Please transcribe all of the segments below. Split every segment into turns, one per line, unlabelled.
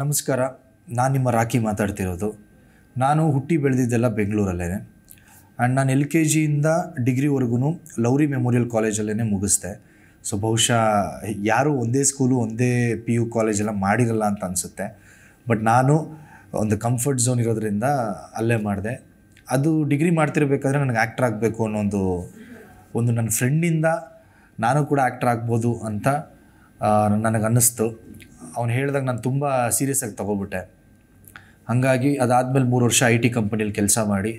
ನಮಸ್ಕಾರ, ನಾನು ನಿಮ್ಮ ರಾಕಿ ಮಾತಾಡ್ತಿರೋದು. ನಾನು ಹುಟ್ಟಿ ಬೆಳೆದಿದ್ದೆಲ್ಲ ಬೆಂಗಳೂರಲ್ಲೇ ಆ್ಯಂಡ್ ನಾನು ಎಲ್ ಕೆ ಜಿಯಿಂದ ಡಿಗ್ರಿವರೆಗೂ ಲೌರಿ ಮೆಮೋರಿಯಲ್ ಕಾಲೇಜಲ್ಲೇ ಮುಗಿಸ್ದೆ. ಸೊ ಬಹುಶಃ ಯಾರೂ ಒಂದೇ ಸ್ಕೂಲು ಒಂದೇ ಪಿ ಯು ಕಾಲೇಜೆಲ್ಲ ಮಾಡಿರಲ್ಲ ಅಂತ ಅನಿಸುತ್ತೆ. ಬಟ್ ನಾನು ಒಂದು ಕಂಫರ್ಟ್ ಝೋನ್ ಇರೋದ್ರಿಂದ ಅಲ್ಲೇ ಮಾಡಿದೆ. ಅದು ಡಿಗ್ರಿ ಮಾಡ್ತಿರ್ಬೇಕಾದ್ರೆ ನನಗೆ ಆ್ಯಕ್ಟ್ರ್ ಆಗಬೇಕು ಅನ್ನೋ ಒಂದು ಒಂದು ನನ್ನ ಫ್ರೆಂಡಿಂದ ನಾನು ಕೂಡ ಆ್ಯಕ್ಟ್ರ್ ಆಗ್ಬೋದು ಅಂತ ನನಗೆ ಅನ್ನಿಸ್ತು. ಅವ್ನು ಹೇಳಿದಾಗ ನಾನು ತುಂಬ ಸೀರಿಯಸ್ ಆಗಿ ತೊಗೊಬಿಟ್ಟೆ. ಹಾಗಾಗಿ ಅದಾದಮೇಲೆ ಮೂರು ವರ್ಷ ಐ ಟಿ ಕಂಪನಿಯಲ್ಲಿ ಕೆಲಸ ಮಾಡಿ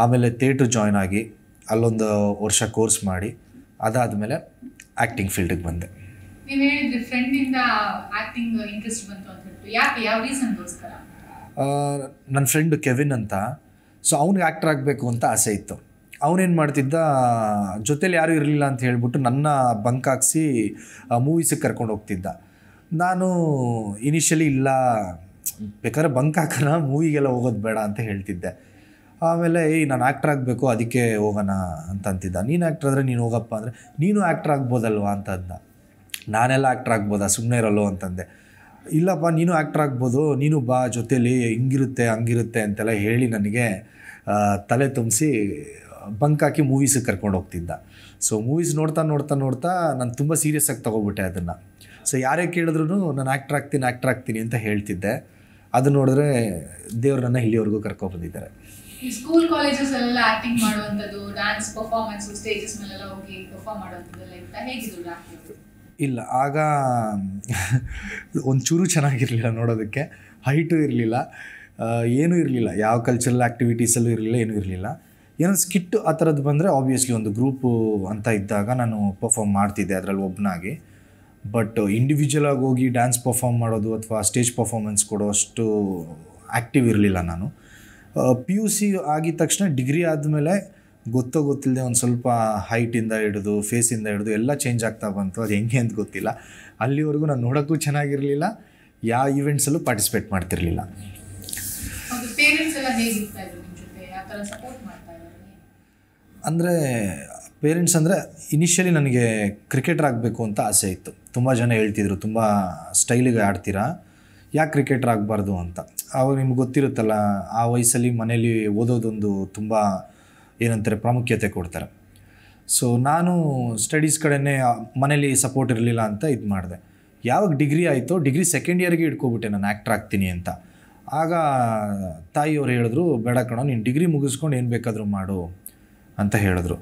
ಆಮೇಲೆ ಥಿಯೇಟ್ರ್ ಜಾಯ್ನ್ ಆಗಿ ಅಲ್ಲೊಂದು ವರ್ಷ ಕೋರ್ಸ್ ಮಾಡಿ ಅದಾದಮೇಲೆ ಆ್ಯಕ್ಟಿಂಗ್ ಫೀಲ್ಡಿಗೆ ಬಂದೆ.
ನೀವ್ ಹೇಳಿದ್ರಿ ಫ್ರೆಂಡ್ ಇಂದ ಆಕ್ಟಿಂಗ್ ಇಂಟ್ರೆಸ್ಟ್ ಬಂತು ಅಂತ ಯಾಕೆ? ಯಾವ ರೀಸನ್ಗೋಸ್ಕರ
ನನ್ನ ಫ್ರೆಂಡ್ ಕೆವಿನ್ ಅಂತ. ಸೊ ಅವ್ನಿಗೆ ಆ್ಯಕ್ಟರ್ ಆಗಬೇಕು ಅಂತ ಆಸೆ ಇತ್ತು. ಅವನೇನು ಮಾಡ್ತಿದ್ದ ಜೊತೇಲಿ ಯಾರೂ ಇರಲಿಲ್ಲ ಅಂತ ಹೇಳ್ಬಿಟ್ಟು ನನ್ನ ಬಂಕ್ ಹಾಕ್ಸಿ ಮೂವೀಸಿಗೆ ಕರ್ಕೊಂಡು ಹೋಗ್ತಿದ್ದ. ನಾನು ಇನಿಷಿಯಲಿ ಇಲ್ಲ, ಬೇಕಾದ್ರೆ ಬಂಕ್ ಹಾಕೋಣ ಮೂವಿಗೆಲ್ಲ ಹೋಗೋದು ಬೇಡ ಅಂತ ಹೇಳ್ತಿದ್ದೆ. ಆಮೇಲೆ, ಏಯ್, ನಾನು ಆ್ಯಕ್ಟ್ರ್ ಆಗಬೇಕು, ಅದಕ್ಕೆ ಹೋಗೋಣ ಅಂತ ಅಂತಿದ್ದ. ನೀನು ಆ್ಯಕ್ಟ್ರ್ ಆದರೆ ನೀನು ಹೋಗಪ್ಪ ಅಂದರೆ, ನೀನು ಆ್ಯಕ್ಟ್ರ್ ಆಗ್ಬೋದಲ್ವಾ? ಅಂತ ಅಂದ. ನಾನೆಲ್ಲ ಆ್ಯಕ್ಟ್ರ್ ಆಗ್ಬೋದಾ? ಸುಮ್ಮನೆ ಇರಲ್ಲೋ? ಅಂತಂದೆ ಇಲ್ಲಪ್ಪ, ನೀನು ಆ್ಯಕ್ಟ್ರ್ ಆಗ್ಬೋದು, ನೀನು ಬಾ, ಜೊತೇಲಿ ಹಿಂಗಿರುತ್ತೆ, ಹಂಗಿರುತ್ತೆ ಅಂತೆಲ್ಲ ಹೇಳಿ ನನಗೆ ತಲೆ ತುಂಬಿಸಿ ಬಂಕ್ ಹಾಕಿ ಮೂವೀಸಿಗೆ ಕರ್ಕೊಂಡು ಹೋಗ್ತಿದ್ದ. ಸೊ ಮೂವೀಸ್ ನೋಡ್ತಾ ನೋಡ್ತಾ ನೋಡ್ತಾ, ನಾನು ತುಂಬ ಸೀರಿಯಸ್ ಆಗಿ ತೊಗೊಬಿಟ್ಟೆ ಅದನ್ನು. ಸೊ ಯಾರೇ ಕೇಳಿದ್ರು ನಾನು ಆ್ಯಕ್ಟ್ರ್ ಆಗ್ತೀನಿ ಆ್ಯಕ್ಟ್ರ್ ಆಗ್ತೀನಿ ಅಂತ ಹೇಳ್ತಿದ್ದೆ. ಅದು ನೋಡಿದ್ರೆ ದೇವ್ರು ನನ್ನ ಇಲ್ಲಿವರೆಗೂ ಕರ್ಕೊಬಂದಿದ್ದಾರೆ
ಸ್ಕೂಲ್ ಕಾಲೇಜಸ್ ಎಲ್ಲ ಆಕ್ಟಿಂಗ್ ಮಾಡುವಂಥದ್ದು ಡ್ಯಾನ್ಸ್ ಪರ್ಫಾರ್ಮೆನ್ಸ್ ಸ್ಟೇಜಸ್ ಮೇಲೆಲ್ಲ ಹೋಗಿ ಪರ್ಫಾರ್ಮ್ ಮಾಡುವಂಥದ್ದೆಲ್ಲ ಹೇಗಿದ್ರು
ಇಲ್ಲ ಆಗ ಒಂಚೂರು ಚೆನ್ನಾಗಿರಲಿಲ್ಲ ನೋಡೋದಕ್ಕೆ. ಹೈಟು ಇರಲಿಲ್ಲ. ಏನೂ ಇರಲಿಲ್ಲ. ಯಾವ ಕಲ್ಚರಲ್ ಆ್ಯಕ್ಟಿವಿಟೀಸಲ್ಲೂ ಇರಲಿಲ್ಲ ಏನೂ ಇರಲಿಲ್ಲ. ಏನೋ ಸ್ಕಿಟ್ ಆ ಥರದ್ದು ಬಂದರೆ ಆಬ್ವಿಯಸ್ಲಿ ಒಂದು ಗ್ರೂಪು ಅಂತ ಇದ್ದಾಗ ನಾನು ಪರ್ಫಾರ್ಮ್ ಮಾಡ್ತಿದ್ದೆ ಅದರಲ್ಲಿ ಒಬ್ಬನಾಗಿ ಬಟ್ ಇಂಡಿವಿಜುವಲ್ ಆಗಿ ಹೋಗಿ ಡ್ಯಾನ್ಸ್ ಪರ್ಫಾರ್ಮ್ ಮಾಡೋದು ಅಥವಾ ಸ್ಟೇಜ್ ಪರ್ಫಾರ್ಮೆನ್ಸ್ ಕೊಡೋ ಅಷ್ಟು ಆ್ಯಕ್ಟಿವ್ ಇರಲಿಲ್ಲ ನಾನು. ಪಿ ಯು ಸಿ ಆಗಿದ ತಕ್ಷಣ ಡಿಗ್ರಿ ಆದಮೇಲೆ ಗೊತ್ತೋ ಗೊತ್ತಿಲ್ಲದೆ ಒಂದು ಸ್ವಲ್ಪ ಹೈಟಿಂದ ಹಿಡಿದು ಫೇಸಿಂದ ಹಿಡಿದು ಎಲ್ಲ ಚೇಂಜ್ ಆಗ್ತಾ ಬಂತು. ಅದು ಹೆಂಗೆ ಅಂತ ಗೊತ್ತಿಲ್ಲ. ಅಲ್ಲಿವರೆಗೂ ನಾನು ನೋಡೋಕ್ಕೂ ಚೆನ್ನಾಗಿರಲಿಲ್ಲ. ಯಾವ ಈವೆಂಟ್ಸಲ್ಲೂ ಪಾರ್ಟಿಸಿಪೇಟ್ ಮಾಡ್ತಿರಲಿಲ್ಲ. ಅಂದರೆ ಪೇರೆಂಟ್ಸ್ ಅಂದರೆ ಇನಿಷಿಯಲಿ ನನಗೆ ಕ್ರಿಕೆಟರ್ ಆಗಬೇಕು ಅಂತ ಆಸೆ ಇತ್ತು. ತುಂಬ ಜನ ಹೇಳ್ತಿದ್ರು, ತುಂಬ ಸ್ಟೈಲಿಗೆ ಆಡ್ತೀರಾ, ಯಾಕೆ ಕ್ರಿಕೆಟರ್ ಆಗಬಾರ್ದು ಅಂತ. ಅವಾಗ ನಿಮ್ಗೆ ಗೊತ್ತಿರುತ್ತಲ್ಲ, ಆ ವಯಸ್ಸಲ್ಲಿ ಮನೇಲಿ ಓದೋದೊಂದು ತುಂಬ, ಏನಂತಾರೆ, ಪ್ರಾಮುಖ್ಯತೆ ಕೊಡ್ತಾರೆ. ಸೊ ನಾನು ಸ್ಟಡೀಸ್ ಕಡೆನೇ ಮನೇಲಿ ಸಪೋರ್ಟ್ ಇರಲಿಲ್ಲ ಅಂತ ಇದು ಮಾಡಿದೆ. ಯಾವಾಗ ಡಿಗ್ರಿ ಆಯಿತೋ ಡಿಗ್ರಿ ಸೆಕೆಂಡ್ ಇಯರ್ಗೆ ಇಟ್ಕೊಬಿಟ್ಟೆ ನಾನು ಆ್ಯಕ್ಟ್ರ್ ಆಗ್ತೀನಿ ಅಂತ. ಆಗ ತಾಯಿಯವರು ಹೇಳಿದ್ರು, ಬೇಡ ಕಣೋ, ನೀನು ಡಿಗ್ರಿ ಮುಗಿಸ್ಕೊಂಡು ಏನು ಬೇಕಾದರೂ ಮಾಡು, ಅಂತ ಹೇಳಿದ್ರು.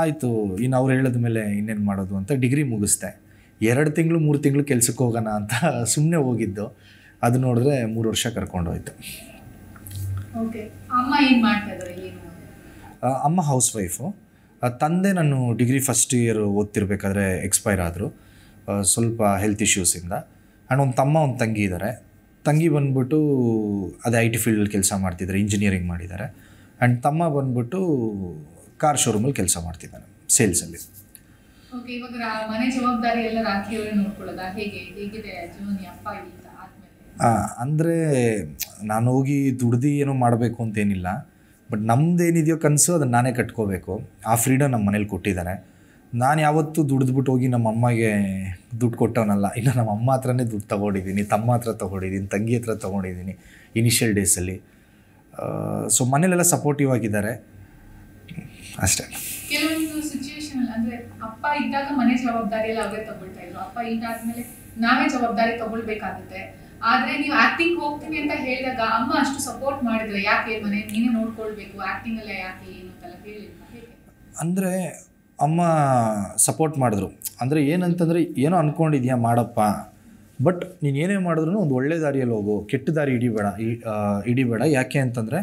ಆಯಿತು ಇನ್ನು ಅವ್ರು ಹೇಳಿದ ಮೇಲೆ ಇನ್ನೇನು ಮಾಡೋದು ಅಂತ ಡಿಗ್ರಿ ಮುಗಿಸ್ದೆ. ಎರಡು ತಿಂಗಳು ಮೂರು ತಿಂಗಳು ಕೆಲಸಕ್ಕೆ ಹೋಗೋಣ ಅಂತ ಸುಮ್ಮನೆ ಹೋಗಿದ್ದು. ಅದು ನೋಡಿದ್ರೆ ಮೂರು ವರ್ಷ ಕರ್ಕೊಂಡೋಯ್ತು.
ಅಮ್ಮ
ಹೌಸ್ ವೈಫು ತಂದೆ ನಾನು ಡಿಗ್ರಿ ಫಸ್ಟ್ ಇಯರ್ ಓದ್ತಿರ್ಬೇಕಾದ್ರೆ ಎಕ್ಸ್ಪೈರ್ ಆದರು. ಸ್ವಲ್ಪ ಹೆಲ್ತ್ ಇಶ್ಯೂಸಿಂದ ಆ್ಯಂಡ್ ಒಂದು ತಮ್ಮ ಒಂದು ತಂಗಿ ಇದ್ದಾರೆ ತಂಗಿ ಬಂದ್ಬಿಟ್ಟು ಅದೇ ಐ ಟಿ ಫೀಲ್ಡಲ್ಲಿ ಕೆಲಸ ಮಾಡ್ತಿದ್ದಾರೆ ಇಂಜಿನಿಯರಿಂಗ್ ಮಾಡಿದ್ದಾರೆ ಆ್ಯಂಡ್ ತಮ್ಮ ಬಂದ್ಬಿಟ್ಟು ಕಾರ್ ಶೋರೂಮಲ್ಲಿ ಕೆಲಸ ಮಾಡ್ತಿದ್ದಾನೆ ಸೇಲ್ಸಲ್ಲಿ
ಓಕೆ ಇವಾಗ ಮನೆ ಜವಾಬ್ದಾರಿ ಎಲ್ಲ ರಾಖಿ ಅವರೇ ನೋಡ್ಕೊಳ್ಳೋದಾ? ಹೇಗೆ ಹೇಗಿದೆ ಜೀವನಿ ಅಪ್ಪ
ಅಂದರೆ ನಾನು ಹೋಗಿ ದುಡ್ದು ಏನೋ ಮಾಡಬೇಕು ಅಂತೇನಿಲ್ಲ. ಬಟ್ ನಮ್ಮದೇನಿದೆಯೋ ಕನಸು ಅದನ್ನು ನಾನೇ ಕಟ್ಕೋಬೇಕು. ಆ ಫ್ರೀಡಮ್ ನಮ್ಮ ಮನೇಲಿ ಕೊಟ್ಟಿದ್ದಾರೆ. ನಾನು ಯಾವತ್ತೂ ದುಡಿದ್ಬಿಟ್ಟು ಹೋಗಿ ನಮ್ಮ ಅಮ್ಮಗೆ ದುಡ್ಡು ಕೊಟ್ಟವನಲ್ಲ. ಇಲ್ಲ ನಮ್ಮ ಅಮ್ಮ ಹತ್ರನೇ ದುಡ್ಡು ತೊಗೊಂಡಿದ್ದೀನಿ ತಮ್ಮ ಹತ್ರ ತೊಗೊಂಡಿದ್ದೀನಿ ತಂಗಿ ಹತ್ರ ತೊಗೊಂಡಿದ್ದೀನಿ ಇನಿಷಿಯಲ್ ಡೇಸಲ್ಲಿ ಸೊ ಮನೇಲೆಲ್ಲ ಸಪೋರ್ಟಿವ್ ಆಗಿದ್ದಾರೆ. ಅಷ್ಟೇ.
ಕೆಲವೊಂದು ಸಿಚುವೇಶನ್ ಅಂದ್ರೆ ಅಪ್ಪ ಇದ್ದಾಗ ಮನೆ ಜವಾಬ್ದಾರಿ ಎಲ್ಲ ಅವರೇ ತಗೊಳ್ತಾ ಇದ್ರು. ಅಪ್ಪ ಇದಾದ್ಮೇಲೆ ನಾವೇ ಜವಾಬ್ದಾರಿ ತಗೊಳ್ಬೇಕಾಗುತ್ತೆ. ಆದ್ರೆ ನೀವು ಆಕ್ಟಿಂಗ್ ಹೋಗ್ತೀನಿ ಅಂತ ಹೇಳಿದಾಗ ಅಮ್ಮ ಅಷ್ಟು ಸಪೋರ್ಟ್ ಮಾಡಿದ್ರೆ ಯಾಕೆ ಮನೆ ನೀನೇ ನೋಡ್ಕೊಳ್ಬೇಕು? ಆಕ್ಟಿಂಗ್ ಅಲ್ಲೇ ಯಾಕೆ ಏನು ಅಂತೆಲ್ಲ ಹೇಳಿ
ಅಂದ್ರೆ ಅಮ್ಮ ಸಪೋರ್ಟ್ ಮಾಡಿದ್ರು. ಅಂದರೆ ಏನಂತಂದರೆ ಏನೋ ಅಂದ್ಕೊಂಡಿದ್ಯಾ ಮಾಡಪ್ಪ. ಬಟ್ ನೀನು ಏನೇ ಮಾಡಿದ್ರು ಒಂದು ಒಳ್ಳೆ ದಾರಿಯಲ್ಲಿ ಹೋಗು. ಕೆಟ್ಟ ದಾರಿ ಇಡಿಬೇಡ ಹಿಡಿಬೇಡ. ಯಾಕೆ ಅಂತಂದರೆ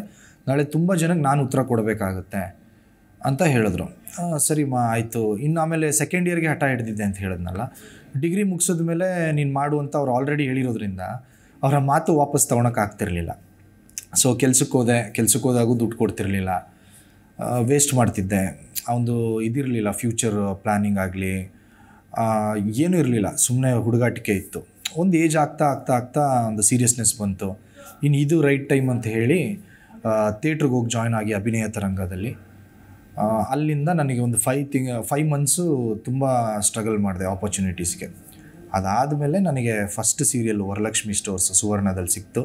ನಾಳೆ ತುಂಬ ಜನಕ್ಕೆ ನಾನು ಉತ್ತರ ಕೊಡಬೇಕಾಗುತ್ತೆ. ಅಂತ ಹೇಳಿದ್ರು. ಸರಿ ಮಾ, ಆಯಿತು. ಇನ್ನು ಆಮೇಲೆ ಸೆಕೆಂಡ್ ಇಯರ್ಗೆ ಹಠ ಹಿಡ್ದಿದ್ದೆ ಅಂತ ಹೇಳಿದ್ನಲ್ಲ. ಡಿಗ್ರಿ ಮುಗಿಸಿದ ಮೇಲೆ ನೀನು ಮಾಡು ಅಂತ ಅವ್ರು ಆಲ್ರೆಡಿ ಹೇಳಿರೋದ್ರಿಂದ ಅವರ ಮಾತು ವಾಪಸ್ ತೊಗೊಳಕ್ಕೆ ಆಗ್ತಿರ್ಲಿಲ್ಲ. ಸೊ ಕೆಲ್ಸಕ್ಕೆ ಹೋದೆ. ಕೆಲ್ಸಕ್ಕೆ ಹೋದಾಗೂ ದುಡ್ಡು ಕೊಡ್ತಿರ್ಲಿಲ್ಲ. ವೇಸ್ಟ್ ಮಾಡ್ತಿದ್ದೆ. ಅವನು ಇದಿರಲಿಲ್ಲ ಫ್ಯೂಚರ್ ಪ್ಲ್ಯಾನಿಂಗ್ ಆಗಲಿ. ಏನೂ ಇರಲಿಲ್ಲ. ಸುಮ್ಮನೆ ಹುಡುಗಾಟಿಕೆ ಇತ್ತು. ಒಂದು ಏಜ್ ಆಗ್ತಾ ಆಗ್ತಾ ಆಗ್ತಾ ಒಂದು ಸೀರಿಯಸ್ನೆಸ್ ಬಂತು. ಇನ್ನು ಇದು ರೈಟ್ ಟೈಮ್ ಅಂತ ಹೇಳಿ ಥಿಯೇಟ್ರಿಗೆ ಹೋಗಿ ಜಾಯ್ನ್ ಆಗಿ ಅಭಿನಯ ತರಂಗದಲ್ಲಿ ಅಲ್ಲಿಂದ ನನಗೆ ಒಂದು ಫೈವ್ ತಿಂಗ್ ಫೈವ್ ಮಂತ್ಸು ತುಂಬ ಸ್ಟ್ರಗಲ್ ಮಾಡಿದೆ ಆಪರ್ಚುನಿಟೀಸ್ಗೆ ಅದಾದಮೇಲೆ ನನಗೆ ಫಸ್ಟ್ ಸೀರಿಯಲ್ ವರಲಕ್ಷ್ಮಿ ಸ್ಟೋರ್ಸ್ ಸುವರ್ಣದಲ್ಲಿ ಸಿಕ್ತು.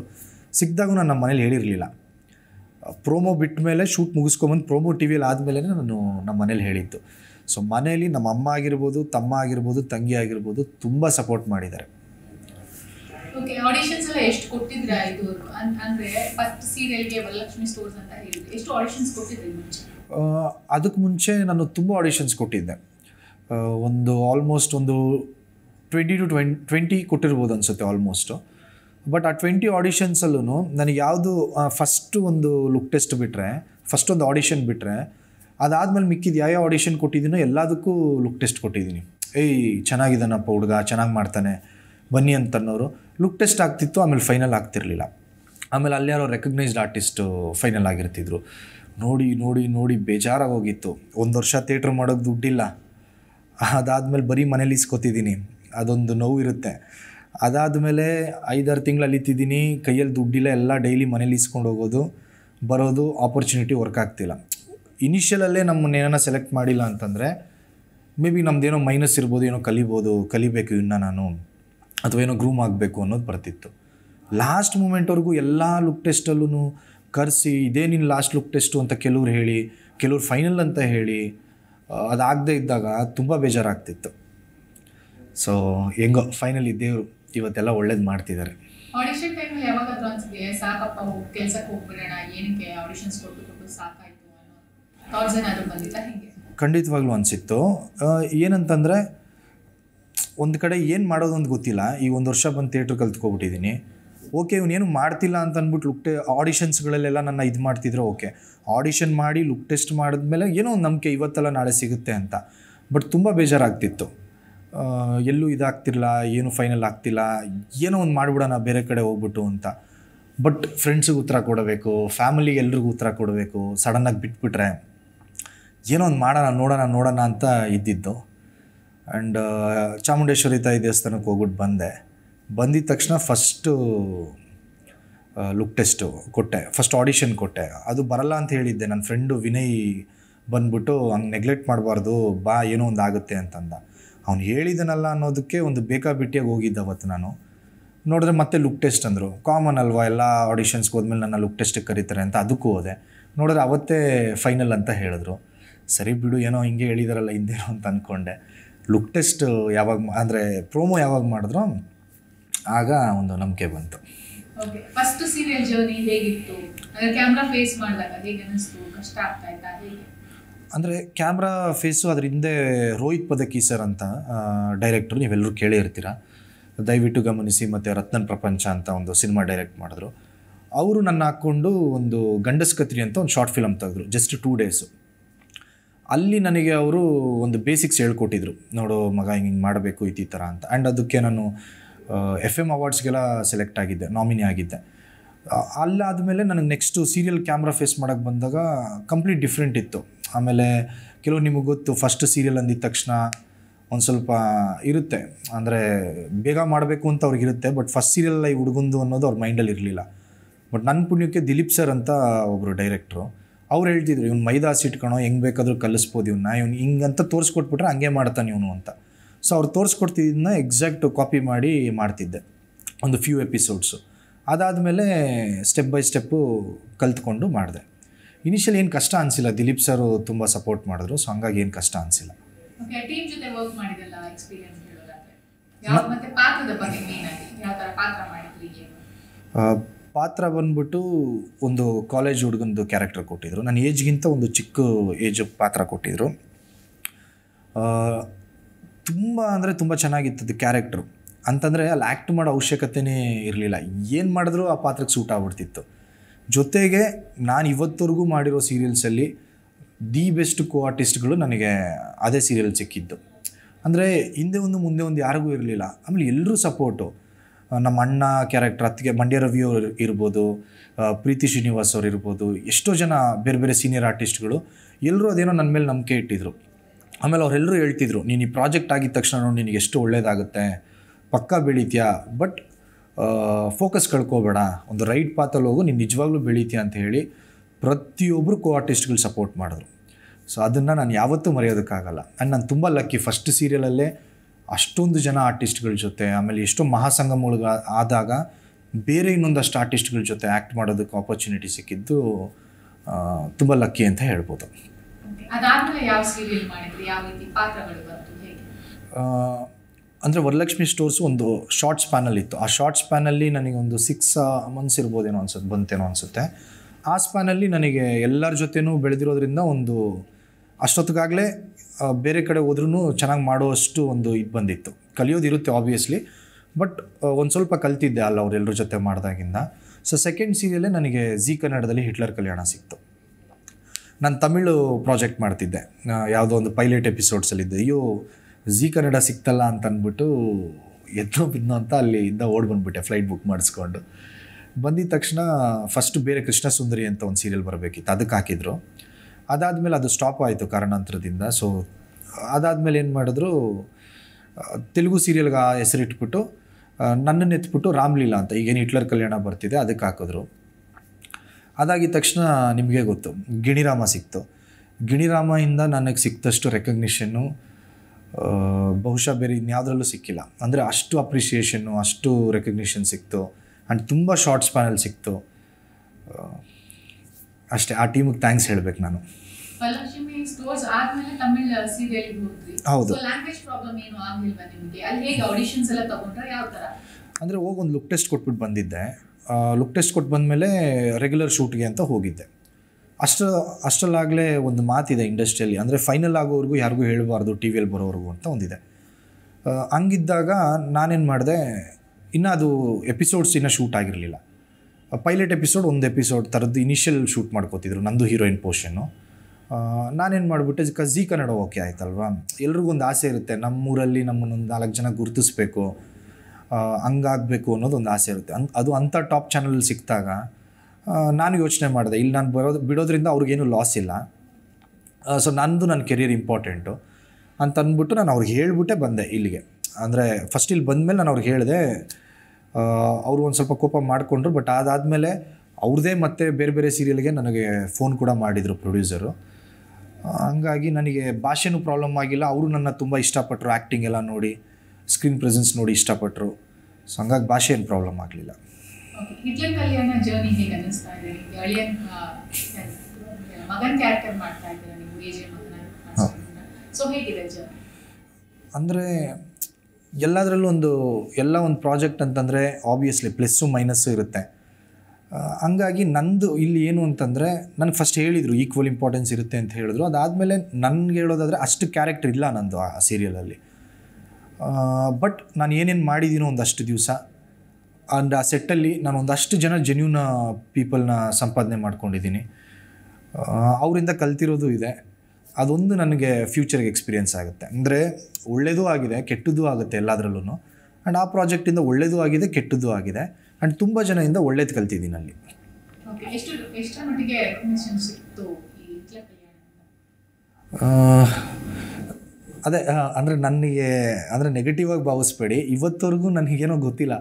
ಸಿಕ್ಕಿದಾಗೂ ನಾನು ನಮ್ಮ ಮನೇಲಿ ಹೇಳಿರಲಿಲ್ಲ. ಪ್ರೋಮೋ ಬಿಟ್ಟ ಮೇಲೆ ಶೂಟ್ ಮುಗಿಸ್ಕೊಂಬಂದು ಪ್ರೋಮೋ ಟಿ ವಿಯಲ್ಲಿ ಆದಮೇಲೆ ನಾನು ನಮ್ಮ ಮನೇಲಿ ಹೇಳಿದ್ದು. ಸೊ ಮನೇಲಿ ನಮ್ಮ ಅಮ್ಮ ಆಗಿರ್ಬೋದು, ತಮ್ಮ ಆಗಿರ್ಬೋದು, ತಂಗಿ ಆಗಿರ್ಬೋದು ತುಂಬ ಸಪೋರ್ಟ್ ಮಾಡಿದ್ದಾರೆ.
ಎಷ್ಟು ಕೊಟ್ಟಿದ್ರೆ ಅಂದ್ರೆ ಫಸ್ಟ್ ಸೀರಿಯಲ್ಗೆ ವರಲಕ್ಷ್ಮಿ ಸ್ಟೋರ್ಸ್ ಅಂತ ಹೇಳಿದ್ರು, ಎಷ್ಟು ಆಡಿಷನ್ಸ್ ಕೊಟ್ಟಿದ್ರಿ ಮುಂಚೆ
ಅದಕ್ಕೆ ಮುಂಚೆ ನಾನು ತುಂಬ ಆಡಿಷನ್ಸ್ ಕೊಟ್ಟಿದ್ದೆ. ಒಂದು ಆಲ್ಮೋಸ್ಟ್ ಒಂದು ಟ್ವೆಂಟಿ ಟು ಟ್ವೆನ್ ಟ್ವೆಂಟಿ ಕೊಟ್ಟಿರ್ಬೋದು ಅನಿಸುತ್ತೆ ಆಲ್ಮೋಸ್ಟು ಬಟ್ ಆ ಟ್ವೆಂಟಿ ಆಡಿಷನ್ಸಲ್ಲೂ ನನಗೆ ಯಾವುದು ಫಸ್ಟು ಒಂದು ಲುಕ್ ಟೆಸ್ಟ್ ಬಿಟ್ಟರೆ ಫಸ್ಟ್ ಒಂದು ಆಡಿಷನ್ ಬಿಟ್ಟರೆ ಅದಾದಮೇಲೆ ಮಿಕ್ಕಿದ ಯಾವ ಯಾವ ಆಡಿಷನ್ ಕೊಟ್ಟಿದ್ದೀನೋ ಎಲ್ಲದಕ್ಕೂ ಲುಕ್ ಟೆಸ್ಟ್ ಕೊಟ್ಟಿದ್ದೀನಿ. ಏಯ್, ಚೆನ್ನಾಗಿದ್ದಾನಪ್ಪ ಹುಡುಗ, ಚೆನ್ನಾಗಿ ಮಾಡ್ತಾನೆ, ಬನ್ನಿ ಅಂತನ್ನೋರು. ಲುಕ್ ಟೆಸ್ಟ್ ಆಗ್ತಿತ್ತು, ಆಮೇಲೆ ಫೈನಲ್ ಆಗ್ತಿರ್ಲಿಲ್ಲ. ಆಮೇಲೆ ಅಲ್ಲಿ ಯಾರೋ ರೆಕಗ್ನೈಸ್ಡ್ ಆರ್ಟಿಸ್ಟು ಫೈನಲ್ ಆಗಿರ್ತಿದ್ರು. ನೋಡಿ ನೋಡಿ ನೋಡಿ ಬೇಜಾರಾಗಿ ಹೋಗಿತ್ತು ಒಂದು ವರ್ಷ ಥಿಯೇಟ್ರ್ ಮಾಡೋಕ್ಕೆ ದುಡ್ಡಿಲ್ಲ. ಅದಾದಮೇಲೆ ಬರೀ ಮನೇಲಿ ಇಸ್ಕೊತಿದ್ದೀನಿ. ಅದೊಂದು ನೋವು ಇರುತ್ತೆ. ಅದಾದಮೇಲೆ ಐದಾರು ತಿಂಗಳು ಅಲಿತಿದ್ದೀನಿ ಕೈಯಲ್ಲಿ ದುಡ್ಡಿಲ್ಲ. ಎಲ್ಲ ಡೈಲಿ ಮನೇಲಿ ಇಸ್ಕೊಂಡು ಹೋಗೋದು. ಬರೋದು ಆಪರ್ಚುನಿಟಿ ವರ್ಕ್ ಆಗ್ತಿಲ್ಲ. ಇನಿಷಿಯಲಲ್ಲೇ ನಮ್ಮನ್ನ ಏನಾರ ಸೆಲೆಕ್ಟ್ ಮಾಡಿಲ್ಲ ಅಂತಂದರೆ ಮೇ ಬಿ ನಮ್ಮದೇನೋ ಮೈನಸ್ ಇರ್ಬೋದು, ಏನೋ ಕಲಿಬೋದು, ಕಲಿಬೇಕು ಇನ್ನು ನಾನು. ಅಥವಾ ಏನೋ ಗ್ರೂಮ್ ಆಗಬೇಕು ಅನ್ನೋದು ಬರ್ತಿತ್ತು. ಲಾಸ್ಟ್ ಮೂಮೆಂಟ್ವರೆಗೂ ಎಲ್ಲ ಲುಕ್ ಟೆಸ್ಟಲ್ಲೂ ಕರೆಸಿ ಇದೇ ನಿನ್ನ ಲಾಸ್ಟ್ ಲುಕ್ ಟೆಸ್ಟು ಅಂತ ಕೆಲವ್ರು ಹೇಳಿ ಕೆಲವ್ರು ಫೈನಲ್ ಅಂತ ಹೇಳಿ ಅದಾಗದೇ ಇದ್ದಾಗ ತುಂಬ ಬೇಜಾರಾಗ್ತಿತ್ತು. ಸೊ ಹೆಂಗೋ ಫೈನಲಿ ದೇವರು ಇವತ್ತೆಲ್ಲ ಒಳ್ಳೇದು ಮಾಡ್ತಿದ್ದಾರೆ. ಖಂಡಿತವಾಗ್ಲೂ ಅನಿಸಿತ್ತು. ಏನಂತಂದರೆ ಒಂದು ಕಡೆ ಏನು ಮಾಡೋದು ಅಂತ ಗೊತ್ತಿಲ್ಲ. ಈ ಒಂದು ವರ್ಷ ಬಂದು ಥಿಯೇಟ್ರ್ ಕಲ್ತ್ಕೊಬಿಟ್ಟಿದ್ದೀನಿ ಓಕೆ ಇವನೇನು ಮಾಡ್ತಿಲ್ಲ ಅಂತ ಅಂದ್ಬಿಟ್ಟು ಲುಕ್ ಟೆ ಆಡಿಷನ್ಸ್ಗಳಲ್ಲೆಲ್ಲ ನನ್ನ ಇದು ಮಾಡ್ತಿದ್ರು, ಓಕೆ. ಆಡಿಷನ್ ಮಾಡಿ ಲುಕ್ ಟೆಸ್ಟ್ ಮಾಡಿದ್ಮೇಲೆ ಏನೋ ಒಂದು ನಂಬಿಕೆ ಇವತ್ತೆಲ್ಲ ನಾಳೆ ಸಿಗುತ್ತೆ ಅಂತ. ಬಟ್ ತುಂಬ ಬೇಜಾರಾಗ್ತಿತ್ತು. ಎಲ್ಲೂ ಇದಾಗ್ತಿಲ್ಲ ಏನು ಫೈನಲ್ ಆಗ್ತಿಲ್ಲ, ಏನೋ ಒಂದು ಮಾಡಿಬಿಡೋಣ, ಬೇರೆ ಕಡೆ ಹೋಗ್ಬಿಟ್ಟು ಅಂತ. ಬಟ್ ಫ್ರೆಂಡ್ಸಿಗೆ ಉತ್ತರ ಕೊಡಬೇಕು ಫ್ಯಾಮಿಲಿಗೆ ಎಲ್ರಿಗೂ ಉತ್ತರ ಕೊಡಬೇಕು ಸಡನ್ನಾಗಿ ಬಿಟ್ಬಿಟ್ರೆ ಏನೋ ಒಂದು ಮಾಡೋಣ, ನೋಡೋಣ ನೋಡೋಣ ಅಂತ ಇದ್ದಿದ್ದು. ಆ್ಯಂಡ್ ಚಾಮುಂಡೇಶ್ವರಿ ತಾಯಿ ದೇವಸ್ಥಾನಕ್ಕೆ ಹೋಗ್ಬಿಟ್ಟು ಬಂದೆ. ಬಂದಿದ ತಕ್ಷಣ ಫಸ್ಟು ಲುಕ್ ಟೆಸ್ಟು ಕೊಟ್ಟೆ. ಫಸ್ಟ್ ಆಡಿಷನ್ ಕೊಟ್ಟೆ. ಅದು ಬರಲ್ಲ ಅಂತ ಹೇಳಿದ್ದೆ. ನನ್ನ ಫ್ರೆಂಡು ವಿನಯ್ ಬಂದ್ಬಿಟ್ಟು, ಹಂಗೆ ನೆಗ್ಲೆಕ್ಟ್ ಮಾಡಬಾರ್ದು. ಬಾ, ಏನೋ ಒಂದು ಆಗುತ್ತೆ ಅಂತಂದ. ಅವ್ನು ಹೇಳಿದನಲ್ಲ ಅನ್ನೋದಕ್ಕೆ ಒಂದು ಬೇಕಾಬಿಟ್ಟಿಯಾಗಿ ಹೋಗಿದ್ದ ಅವತ್ತು ನಾನು. ನೋಡಿದ್ರೆ ಮತ್ತೆ ಲುಕ್ ಟೆಸ್ಟ್ ಅಂದರು. ಕಾಮನ್ ಅಲ್ವಾ? ಎಲ್ಲ ಆಡಿಷನ್ಸ್ಗೆ ಹೋದ್ಮೇಲೆ ನನ್ನ ಲುಕ್ ಟೆಸ್ಟಿಗೆ ಕರೀತಾರೆ ಅಂತ ಅದಕ್ಕೂ ಹೋದೆ. ನೋಡಿದ್ರೆ ಅವತ್ತೇ ಫೈನಲ್ ಅಂತ ಹೇಳಿದ್ರು. ಸರಿ ಬಿಡು, ಏನೋ ಹಿಂಗೆ ಹೇಳಿದಾರಲ್ಲ, ಹಿಂದೇನೋ ಅಂತ ಅಂದ್ಕೊಂಡೆ ಲುಕ್ ಟೆಸ್ಟ್ ಯಾವಾಗ, ಅಂದರೆ ಪ್ರೋಮೋ ಯಾವಾಗ ಮಾಡಿದ್ರು? ಆಗ ಒಂದು ನಂಬಿಕೆ ಬಂತು.
ಫಸ್ಟ್ ಸೀರಿಯಲ್ ಜರ್ನಿ ಹೇಗಿತ್ತು? ಅಂದ್ರೆ ಕ್ಯಾಮ್ರಾ ಫೇಸ್ ಮಾಡಿದಾಗ ಹೇಗೆ ಅನಿಸ್ತು ಕಷ್ಟ ಆಗ್ತಾ ಇತ್ತಾ? ಹೇಗೆ?
ಅಂದರೆ ಕ್ಯಾಮ್ರಾ ಫೇಸು ಅದ್ರ ಹಿಂದೆ ರೋಹಿತ್ ಪದಕಿ ಸರ್ ಅಂತ ಡೈರೆಕ್ಟ್ರು ನೀವೆಲ್ಲರೂ ಕೇಳಿರ್ತೀರ? ದಯವಿಟ್ಟು ಗಮನಿಸಿ ಮತ್ತು ರತ್ನನ್ ಪ್ರಪಂಚ ಅಂತ ಒಂದು ಸಿನಿಮಾ ಡೈರೆಕ್ಟ್ ಮಾಡಿದ್ರು. ಅವರು ನನ್ನ ಹಾಕ್ಕೊಂಡು ಒಂದು ಗಂಡಸ್ ಕತ್ರಿ ಅಂತ ಒಂದು ಶಾರ್ಟ್ ಫಿಲಮ್ ತೆಗೆದ್ರು ಜಸ್ಟ್ ಟೂ ಡೇಸು ಅಲ್ಲಿ ನನಗೆ ಅವರು ಒಂದು ಬೇಸಿಕ್ಸ್ ಹೇಳ್ಕೊಟ್ಟಿದ್ರು. ನೋಡು ಮಗ ಹಿಂಗೆ ಹಿಂಗೆ ಮಾಡಬೇಕು ಈ ಥರ ಅಂತ. ಆ್ಯಂಡ್ ಅದಕ್ಕೆ ನಾನು ಎಫ್ ಎಂ ಅವಾರ್ಡ್ಸ್ಗೆಲ್ಲ ಸೆಲೆಕ್ಟ್ ಆಗಿದ್ದೆ ನಾಮಿನಿ ಆಗಿದ್ದೆ. ಅಲ್ಲಾದಮೇಲೆ ನನಗೆ ನೆಕ್ಸ್ಟು ಸೀರಿಯಲ್ ಕ್ಯಾಮ್ರಾ ಫೇಸ್ ಮಾಡೋಕ್ಕೆ ಬಂದಾಗ ಕಂಪ್ಲೀಟ್ ಡಿಫ್ರೆಂಟ್ ಇತ್ತು. ಆಮೇಲೆ ಕೆಲವು ನಿಮಗೆ ಗೊತ್ತು ಫಸ್ಟ್ ಸೀರಿಯಲ್ ಅಂದಿದ್ದ ತಕ್ಷಣ ಒಂದು ಸ್ವಲ್ಪ ಇರುತ್ತೆ. ಅಂದರೆ ಬೇಗ ಮಾಡಬೇಕು ಅಂತ ಅವ್ರಿಗಿರುತ್ತೆ ಬಟ್ ಫಸ್ಟ್ ಸೀರಿಯಲ್ ಈ ಹುಡುಗಂದು ಅನ್ನೋದು ಅವ್ರ ಮೈಂಡಲ್ಲಿ ಇರಲಿಲ್ಲ. ಬಟ್ ನನ್ನ ಪುಣ್ಯಕ್ಕೆ ದಿಲೀಪ್ ಸರ್ ಅಂತ ಒಬ್ಬರು ಡೈರೆಕ್ಟ್ರು ಅವ್ರು ಹೇಳ್ತಿದ್ರು, ಇವ್ನು ಮೈದಾಸ್ ಇಟ್ಕೊಳೋ ಹೆಂಗೆ ಬೇಕಾದರೂ ಕಲಿಸ್ಬೋದು ಇವನ್ನ ಇವ್ನು ಹಿಂಗಂತ ತೋರಿಸ್ಕೊಟ್ಬಿಟ್ರೆ ಹಂಗೆ ಮಾಡ್ತಾನೆ ಇವನು ಅಂತ. ಸೊ ಅವ್ರು ತೋರಿಸ್ಕೊಡ್ತಿದ್ದನ್ನ ಎಕ್ಸಾಕ್ಟ್ ಕಾಪಿ ಮಾಡಿ ಮಾಡ್ತಿದ್ದೆ. ಒಂದು ಫ್ಯೂ ಎಪಿಸೋಡ್ಸು ಅದಾದಮೇಲೆ ಸ್ಟೆಪ್ ಬೈ ಸ್ಟೆಪ್ಪು ಕಲ್ತ್ಕೊಂಡು ಮಾಡಿದೆ. ಇನಿಷಿಯಲ್ ಏನು ಕಷ್ಟ ಅನಿಸಿಲ್ಲ ದಿಲೀಪ್ ಸರು ತುಂಬ ಸಪೋರ್ಟ್ ಮಾಡಿದ್ರು ಸೊ ಹಂಗಾಗಿ ಏನು ಕಷ್ಟ ಅನಿಸಿಲ್ಲ.
ಪಾತ್ರ
ಬಂದ್ಬಿಟ್ಟು ಒಂದು ಕಾಲೇಜ್ ಹುಡುಗನದು ಕ್ಯಾರೆಕ್ಟರ್ ಕೊಟ್ಟಿದ್ರು. ನನ್ನ ಏಜ್ಗಿಂತ ಒಂದು ಚಿಕ್ಕ ಏಜ್ ಪಾತ್ರ ಕೊಟ್ಟಿದ್ರು. ತುಂಬ ಅಂದರೆ ತುಂಬ ಚೆನ್ನಾಗಿತ್ತು ಅದು ಕ್ಯಾರೆಕ್ಟ್ರು. ಅಂತಂದರೆ ಅಲ್ಲಿ ಆ್ಯಕ್ಟ್ ಮಾಡೋ ಅವಶ್ಯಕತೆನೇ ಇರಲಿಲ್ಲ. ಏನು ಮಾಡಿದ್ರೂ ಆ ಪಾತ್ರಕ್ಕೆ ಸೂಟ್ ಆಗ್ಬಿಡ್ತಿತ್ತು. ಜೊತೆಗೆ ನಾನು ಇವತ್ತವರೆಗೂ ಮಾಡಿರೋ ಸೀರಿಯಲ್ಸಲ್ಲಿ ದಿ ಬೆಸ್ಟ್ ಕೋ ಆರ್ಟಿಸ್ಟ್ಗಳು ನನಗೆ ಅದೇ ಸೀರಿಯಲ್ ಸಿಕ್ಕಿದ್ದು. ಅಂದರೆ ಹಿಂದೆ ಒಂದು ಮುಂದೆ ಒಂದು ಯಾರಿಗೂ ಇರಲಿಲ್ಲ. ಆಮೇಲೆ ಎಲ್ಲರೂ ಸಪೋರ್ಟು. ನಮ್ಮ ಅಣ್ಣ ಕ್ಯಾರೆಕ್ಟರ್ ಅತ್ತಿಗೆ ಮಂಡ್ಯ ರವಿ ಅವರು ಇರ್ಬೋದು ಪ್ರೀತಿ ಶ್ರೀನಿವಾಸ್ ಅವ್ರು ಇರ್ಬೋದು, ಎಷ್ಟೋ ಜನ ಬೇರೆ ಬೇರೆ ಸೀನಿಯರ್ ಆರ್ಟಿಸ್ಟ್ಗಳು ಎಲ್ಲರೂ ಅದೇನೋ ನನ್ನ ಮೇಲೆ ನಂಬಿಕೆ ಇಟ್ಟಿದ್ರು. ಆಮೇಲೆ ಅವರೆಲ್ಲರೂ ಹೇಳ್ತಿದ್ರು, ನೀನು ಈ ಪ್ರಾಜೆಕ್ಟ್ ಆಗಿದ ತಕ್ಷಣ ನಿನಗೆ ಎಷ್ಟು ಒಳ್ಳೇದಾಗುತ್ತೆ, ಪಕ್ಕಾ ಬೆಳೀತೀಯಾ, ಬಟ್ ಫೋಕಸ್ ಕಳ್ಕೊಬೇಡ, ಒಂದು ರೈಟ್ ಪಾತಲ್ಲಿ ಹೋಗು, ನೀನು ನಿಜವಾಗ್ಲೂ ಬೆಳಿತೀಯ ಅಂತ ಹೇಳಿ ಪ್ರತಿಯೊಬ್ಬರು ಕೋ ಆರ್ಟಿಸ್ಟ್ಗಳು ಸಪೋರ್ಟ್ ಮಾಡಿದ್ರು ಸೊ ಅದನ್ನು ನಾನು ಯಾವತ್ತೂ ಮರೆಯೋದಕ್ಕಾಗಲ್ಲ ಆ್ಯಂಡ್ ನಾನು ತುಂಬ ಲಕ್ಕಿ ಫಸ್ಟ್ ಸೀರಿಯಲಲ್ಲೇ ಅಷ್ಟೊಂದು ಜನ ಆರ್ಟಿಸ್ಟ್ಗಳ ಜೊತೆ, ಆಮೇಲೆ ಎಷ್ಟೋ ಮಹಾಸಂಗಮಗಳು ಆದಾಗ ಬೇರೆ ಇನ್ನೊಂದಷ್ಟು ಆರ್ಟಿಸ್ಟ್ಗಳ ಜೊತೆ ಆ್ಯಕ್ಟ್ ಮಾಡೋದಕ್ಕೆ ಆಪರ್ಚುನಿಟಿ ಸಿಕ್ಕಿದ್ದು ತುಂಬ ಲಕ್ಕಿ ಅಂತ ಹೇಳ್ಬೋದು.
ಅದಾದ್ಮೇಲೆ ಯಾವ ಸೀರಿಯಲ್ ಮಾಡಿದ್ರಿ? ಯಾವ ರೀತಿ ಪಾತ್ರಗಳು ಬಂತು? ಹೇಗೆ?
ಅಂದರೆ ವರಲಕ್ಷ್ಮಿ ಸ್ಟೋರ್ಸ್ ಒಂದು ಶಾರ್ಟ್ ಸ್ಪ್ಯಾನಲ್ಲಿ ಇತ್ತು. ಆ ಶಾರ್ಟ್ ಸ್ಪ್ಯಾನಲ್ಲಿ ನನಗೆ ಒಂದು ಸಿಕ್ಸ್ ಮಂತ್ಸ್ ಇರ್ಬೋದೇನೋ ಅನ್ಸುತ್ತೆ, ಬಂತೇನೋ ಅನಿಸುತ್ತೆ. ಆ ಸ್ಪ್ಯಾನಲ್ಲಿ ನನಗೆ ಎಲ್ಲರ ಜೊತೆನೂ ಬೆಳೆದಿರೋದ್ರಿಂದ ಒಂದು ಅಷ್ಟೊತ್ತಿಗಾಗಲೇ ಬೇರೆ ಕಡೆ ಹೋದ್ರೂ ಚೆನ್ನಾಗಿ ಮಾಡುವಷ್ಟು ಒಂದು ಇದು ಬಂದಿತ್ತು. ಕಲಿಯೋದಿರುತ್ತೆ ಆಬ್ವಿಯಸ್ಲಿ ಬಟ್ ಒಂದು ಸ್ವಲ್ಪ ಕಲ್ತಿದ್ದೆ ಅಲ್ಲ ಅವರೆಲ್ಲರ ಜೊತೆ ಮಾಡಿದಾಗಿಂದ. ಸೊ ಸೆಕೆಂಡ್ ಸೀರಿಯಲ್ಲೇ ನನಗೆ ಜಿ ಕನ್ನಡದಲ್ಲಿ ಹಿಟ್ಲರ್ ಕಲ್ಯಾಣ ಸಿಕ್ತು. ನಾನು ತಮಿಳು ಪ್ರಾಜೆಕ್ಟ್ ಮಾಡ್ತಿದ್ದೆ. ಯಾವುದೋ ಒಂದು ಪೈಲಟ್ ಎಪಿಸೋಡ್ಸಲ್ಲಿದ್ದೆ ಅಯ್ಯೋ, ಜೀ ಕನ್ನಡ ಸಿಕ್ತಲ್ಲ ಅಂತ ಅಂದ್ಬಿಟ್ಟು ಎದ್ದೋ ಬಿದ್ನೋ ಅಂತ ಅಲ್ಲಿ ಇದ್ದ ಓಡ್ ಬಂದ್ಬಿಟ್ಟೆ ಫ್ಲೈಟ್ ಬುಕ್ ಮಾಡಿಸ್ಕೊಂಡು. ಬಂದಿದ ತಕ್ಷಣ ಫಸ್ಟ್ ಬೇರೆ ಕೃಷ್ಣ ಸುಂದರಿ ಅಂತ ಒಂದು ಸೀರಿಯಲ್ ಬರಬೇಕಿತ್ತು. ಅದಕ್ಕೆ ಹಾಕಿದ್ರು. ಅದಾದಮೇಲೆ ಅದು ಸ್ಟಾಪ್ ಆಯಿತು ಕಾರಣಾಂತರದಿಂದ. ಸೊ ಅದಾದಮೇಲೆ ಏನು ಮಾಡಿದ್ರು ತೆಲುಗು ಸೀರಿಯಲ್ಗೆ ಆ ಹೆಸರಿಟ್ಬಿಟ್ಟು ನನ್ನನ್ನು ಎತ್ಬಿಟ್ಟು ರಾಮ್ಲೀಲಾ ಅಂತ ಈಗೇನು ಹಿಟ್ಲರ್ ಕಲ್ಯಾಣ ಬರ್ತಿದೆ ಅದಕ್ಕೆ ಹಾಕಿದ್ರು. ಅದಾಗಿದ ತಕ್ಷಣ ನಿಮಗೆ ಗೊತ್ತು ಗಿಣಿರಾಮ ಸಿಕ್ತು. ಗಿಣಿರಾಮದಿಂದ ನನಗೆ ಸಿಕ್ತಷ್ಟು ರೆಕಗ್ನಿಷನ್ನು ಬಹುಶಃ ಬೇರೆ ಇನ್ಯಾವುದ್ರಲ್ಲೂ ಸಿಕ್ಕಿಲ್ಲ. ಅಂದರೆ ಅಷ್ಟು ಅಪ್ರಿಷಿಯೇಷನ್ನು ಅಷ್ಟು ರೆಕಗ್ನಿಷನ್ ಸಿಕ್ತು. ಆ್ಯಂಡ್ ತುಂಬ ಶಾರ್ಟ್ ಸ್ಪ್ಯಾನಲ್ಲಿ ಸಿಕ್ತು. ಅಷ್ಟೇ ಆ ಟೀಮಿಗೆ ಥ್ಯಾಂಕ್ಸ್ ಹೇಳಬೇಕು ನಾನು. ಹೌದು. ಅಂದರೆ ಹೋಗಿ ಒಂದು ಲುಕ್ ಟೆಸ್ಟ್ ಕೊಟ್ಬಿಟ್ಟು ಬಂದಿದ್ದೆ. ಲುಕ್ ಟೆಸ್ಟ್ ಕೊಟ್ಟು ಬಂದಮೇಲೆ ರೆಗ್ಯುಲರ್ ಶೂಟ್ಗೆ ಅಂತ ಹೋಗಿದ್ದೆ. ಅಷ್ಟು ಅಷ್ಟರಲ್ಲಾಗಲೇ ಒಂದು ಮಾತಿದೆ ಇಂಡಸ್ಟ್ರಿಯಲ್ಲಿ ಅಂದರೆ ಫೈನಲ್ ಆಗೋವರೆಗೂ ಯಾರಿಗೂ ಹೇಳಬಾರ್ದು ಟಿ ವಿಯಲ್ಲಿ ಬರೋವರೆಗೂ ಅಂತ ಒಂದಿದೆ. ಹಂಗಿದ್ದಾಗ ನಾನೇನು ಮಾಡಿದೆ, ಇನ್ನೂ ಅದು ಎಪಿಸೋಡ್ಸ್ ಇನ್ನೂ ಶೂಟ್ ಆಗಿರಲಿಲ್ಲ. ಪೈಲಟ್ ಎಪಿಸೋಡ್ ಒಂದು ಎಪಿಸೋಡ್ ಥರದ್ದು ಇನಿಷಿಯಲ್ ಶೂಟ್ ಮಾಡ್ಕೋತಿದ್ರು ನಂದು ಹೀರೋಯಿನ್ ಪೋರ್ಷನ್ನು ನಾನೇನು ಮಾಡಿಬಿಟ್ಟೆ, ಕ ಜಿ ಕನ್ನಡ ಓಕೆ ಆಯ್ತಲ್ವಾ? ಎಲ್ರಿಗೂ ಒಂದು ಆಸೆ ಇರುತ್ತೆ, ನಮ್ಮೂರಲ್ಲಿ ನಮ್ಮನ್ನೊಂದು ನಾಲ್ಕು ಜನ ಗುರುತಿಸ್ಬೇಕು. ಹಂಗಾಗಬೇಕು ಅನ್ನೋದು ಒಂದು ಆಸೆ ಇರುತ್ತೆ. ಅಂತ ಅದು ಅಂಥ ಟಾಪ್ ಚಾನಲ್ ಸಿಕ್ಕಿದಾಗ ನಾನು ಯೋಚನೆ ಮಾಡಿದೆ, ಇಲ್ಲಿ ನಾನು ಬರೋದು, ಬಿಡೋದ್ರಿಂದ ಅವ್ರಿಗೇನು ಲಾಸ್ ಇಲ್ಲ. ಸೊ ನಂದು ನನ್ನ ಕೆರಿಯರ್ ಇಂಪಾರ್ಟೆಂಟು ಅಂತ ಅಂದ್ಬಿಟ್ಟು ನಾನು ಅವ್ರಿಗೆ ಹೇಳ್ಬಿಟ್ಟೆ ಬಂದೆ ಇಲ್ಲಿಗೆ. ಅಂದರೆ ಫಸ್ಟ್ ಇಲ್ಲಿ ಬಂದಮೇಲೆ ನಾನು ಅವ್ರಿಗೆ ಹೇಳಿದೆ ಅವರು ಒಂದು ಸ್ವಲ್ಪ ಕೋಪ ಮಾಡಿಕೊಂಡ್ರು ಬಟ್ ಅದಾದಮೇಲೆ ಅವ್ರದ್ದೇ ಮತ್ತೆ ಬೇರೆ ಬೇರೆ ಸೀರಿಯಲ್ಗೆ ನನಗೆ ಫೋನ್ ಕೂಡ ಮಾಡಿದರು ಪ್ರೊಡ್ಯೂಸರು ಹಂಗಾಗಿ ನನಗೆ ಭಾಷೆನೂ ಪ್ರಾಬ್ಲಮ್ ಆಗಿಲ್ಲ, ಅವರು ನನ್ನ ತುಂಬ ಇಷ್ಟಪಟ್ಟರು ಆ್ಯಕ್ಟಿಂಗ್ ಎಲ್ಲ ನೋಡಿ. ಸ್ಕ್ರೀನ್ ಪ್ರೆಸೆನ್ಸ್ ನೋಡಿ ಇಷ್ಟಪಟ್ಟರು. ಸೊ ಹಂಗಾಗಿ ಭಾಷೆ ಏನು ಪ್ರಾಬ್ಲಮ್ ಆಗಲಿಲ್ಲ. ಅಂದರೆ ಎಲ್ಲದರಲ್ಲೂ ಒಂದು ಎಲ್ಲ ಒಂದು ಪ್ರಾಜೆಕ್ಟ್ ಅಂತಂದರೆ ಆಬ್ವಿಯಸ್ಲಿ ಪ್ಲಸ್ಸು ಮೈನಸ್ಸು ಇರುತ್ತೆ. ಹಂಗಾಗಿ ನಂದು ಇಲ್ಲಿ ಏನು ಅಂತಂದರೆ ನನಗೆ ಫಸ್ಟ್ ಹೇಳಿದರು ಈಕ್ವಲ್ ಇಂಪಾರ್ಟೆನ್ಸ್ ಇರುತ್ತೆ ಅಂತ ಹೇಳಿದ್ರು. ಅದಾದಮೇಲೆ ನನಗೆ ಹೇಳೋದಾದರೆ ಅಷ್ಟು ಕ್ಯಾರೆಕ್ಟರ್ ಇಲ್ಲ ನಂದು ಆ ಸೀರಿಯಲಲ್ಲಿ ಬಟ್ ನಾನು ಏನೇನು ಮಾಡಿದ್ದೀನೋ ಒಂದಷ್ಟು ದಿವಸ. ಆ್ಯಂಡ್ ಆ ಸೆಟ್ಟಲ್ಲಿ ನಾನು ಒಂದಷ್ಟು ಜನ ಜೆನ್ಯೂನ್ ಪೀಪಲ್ನ ಸಂಪಾದನೆ ಮಾಡ್ಕೊಂಡಿದ್ದೀನಿ. ಅವರಿಂದ ಕಲ್ತಿರೋದು ಇದೆ. ಅದೊಂದು ನನಗೆ ಫ್ಯೂಚರ್ಗೆ ಎಕ್ಸ್ಪೀರಿಯೆನ್ಸ್ ಆಗುತ್ತೆ. ಅಂದರೆ ಒಳ್ಳೆಯದೂ ಆಗಿದೆ ಕೆಟ್ಟದ್ದು ಆಗುತ್ತೆ ಎಲ್ಲದರಲ್ಲೂ ಆ್ಯಂಡ್ ಆ ಪ್ರಾಜೆಕ್ಟಿಂದ ಒಳ್ಳೆಯದೂ ಆಗಿದೆ ಕೆಟ್ಟದ್ದು ಆಗಿದೆ. ಆ್ಯಂಡ್ ತುಂಬ ಜನದಿಂದ ಒಳ್ಳೇದು ಕಲ್ತಿದ್ದೀನಿ ಅಲ್ಲಿ. ಅದೇ ಅಂದರೆ ನನಗೆ ಅಂದರೆ ನೆಗೆಟಿವ್ ಆಗಿ ಭಾವಿಸ್ಬೇಡಿ. ಇವತ್ತವರೆಗೂ ನನಗೇನೋ ಗೊತ್ತಿಲ್ಲ.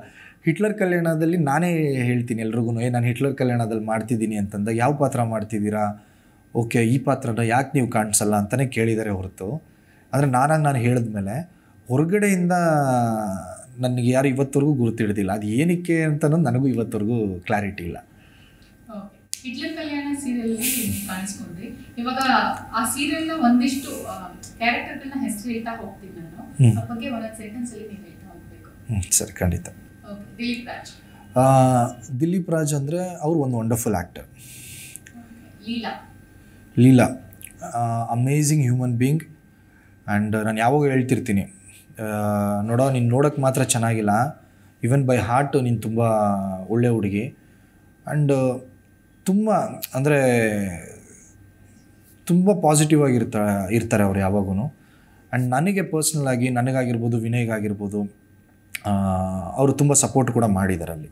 ಹಿಟ್ಲರ್ ಕಲ್ಯಾಣದಲ್ಲಿ ನಾನೇ ಹೇಳ್ತೀನಿ ಎಲ್ರಿಗೂ ಏ, ನಾನು ಹಿಟ್ಲರ್ ಕಲ್ಯಾಣದಲ್ಲಿ ಮಾಡ್ತಿದ್ದೀನಿ ಅಂತಂದಾಗ ಯಾವ ಪಾತ್ರ ಮಾಡ್ತಿದ್ದೀರಾ? ಓಕೆ, ಈ ಪಾತ್ರನ ಯಾಕೆ ನೀವು ಕಾಣಿಸಲ್ಲ? ಅಂತಲೇ ಕೇಳಿದ್ದಾರೆ ಹೊರತು. ಅಂದರೆ ನಾನಾಗಿ ನಾನು ಹೇಳಿದ್ಮೇಲೆ, ಹೊರಗಡೆಯಿಂದ ನನಗೆ ಯಾರು ಇವತ್ತವರೆಗೂ ಗುರುತಿಡ್ದಿಲ್ಲ. ಅದು ಏನಕ್ಕೆ ಅಂತ ನನಗೂ ಇವತ್ತವರೆಗೂ ಕ್ಲಾರಿಟಿ ಇಲ್ಲ.
ಹಿಟ್ಲರ್ ಕಲ್ಯಾಣ ಸೀರಿಯಲ್ ಕಾಣಿಸ್ಕೊಂಡ್ರಿ. ಇವಾಗ ಆ ಸೀರಿಯಲ್ನ ಒಂದಿಷ್ಟು ಕ್ಯಾರೆಕ್ಟರ್ಗಳನ್ನ ಹೆಸರು ಹೇಳ್ತಾ ಹೋಗ್ತೀನಿ ನಾನು. ಆ ಬಗ್ಗೆ ಒಂದೊಂದು ಸೆಂಟೆನ್ಸ್ ಅಲ್ಲಿ ನೀವು ಹೇಳ್ತಾ ಹೋಗ್ಬೇಕು.
ಸರಿ ಖಂಡಿತ.
ದಿಲೀಪ್ ರಾಜ್.
ದಿಲೀಪ್ ರಾಜ್ ಅಂದರೆ ಅವರು ಒಂದು wonderful actor
Leela.
Leela amazing human being and ನಾನು ಯಾವಾಗ ಹೇಳ್ತಿರ್ತೀನಿ ನೋಡೋ ನೀನು ನೋಡೋಕ್ಕೆ ಮಾತ್ರ ಚೆನ್ನಾಗಿಲ್ಲ. ಈವನ್ ಬೈ ಹಾರ್ಟ್ ನೀನು ತುಂಬ ಒಳ್ಳೆ ಹುಡುಗಿ. ಆ್ಯಂಡ್ ತುಂಬ ಅಂದರೆ ತುಂಬ ಪಾಸಿಟಿವ್ ಆಗಿರ್ತಾ ಇರ್ತಾರೆ ಅವ್ರು ಯಾವಾಗೂ ಆ್ಯಂಡ್ ನನಗೆ ಪರ್ಸ್ನಲ್ ಆಗಿ ನನಗಾಗಿರ್ಬೋದು ವಿನಯ್ಗಾಗಿರ್ಬೋದು ಅವರು ತುಂಬ ಸಪೋರ್ಟ್ ಕೂಡ ಮಾಡಿದ್ದಾರೆ ಅಲ್ಲಿ.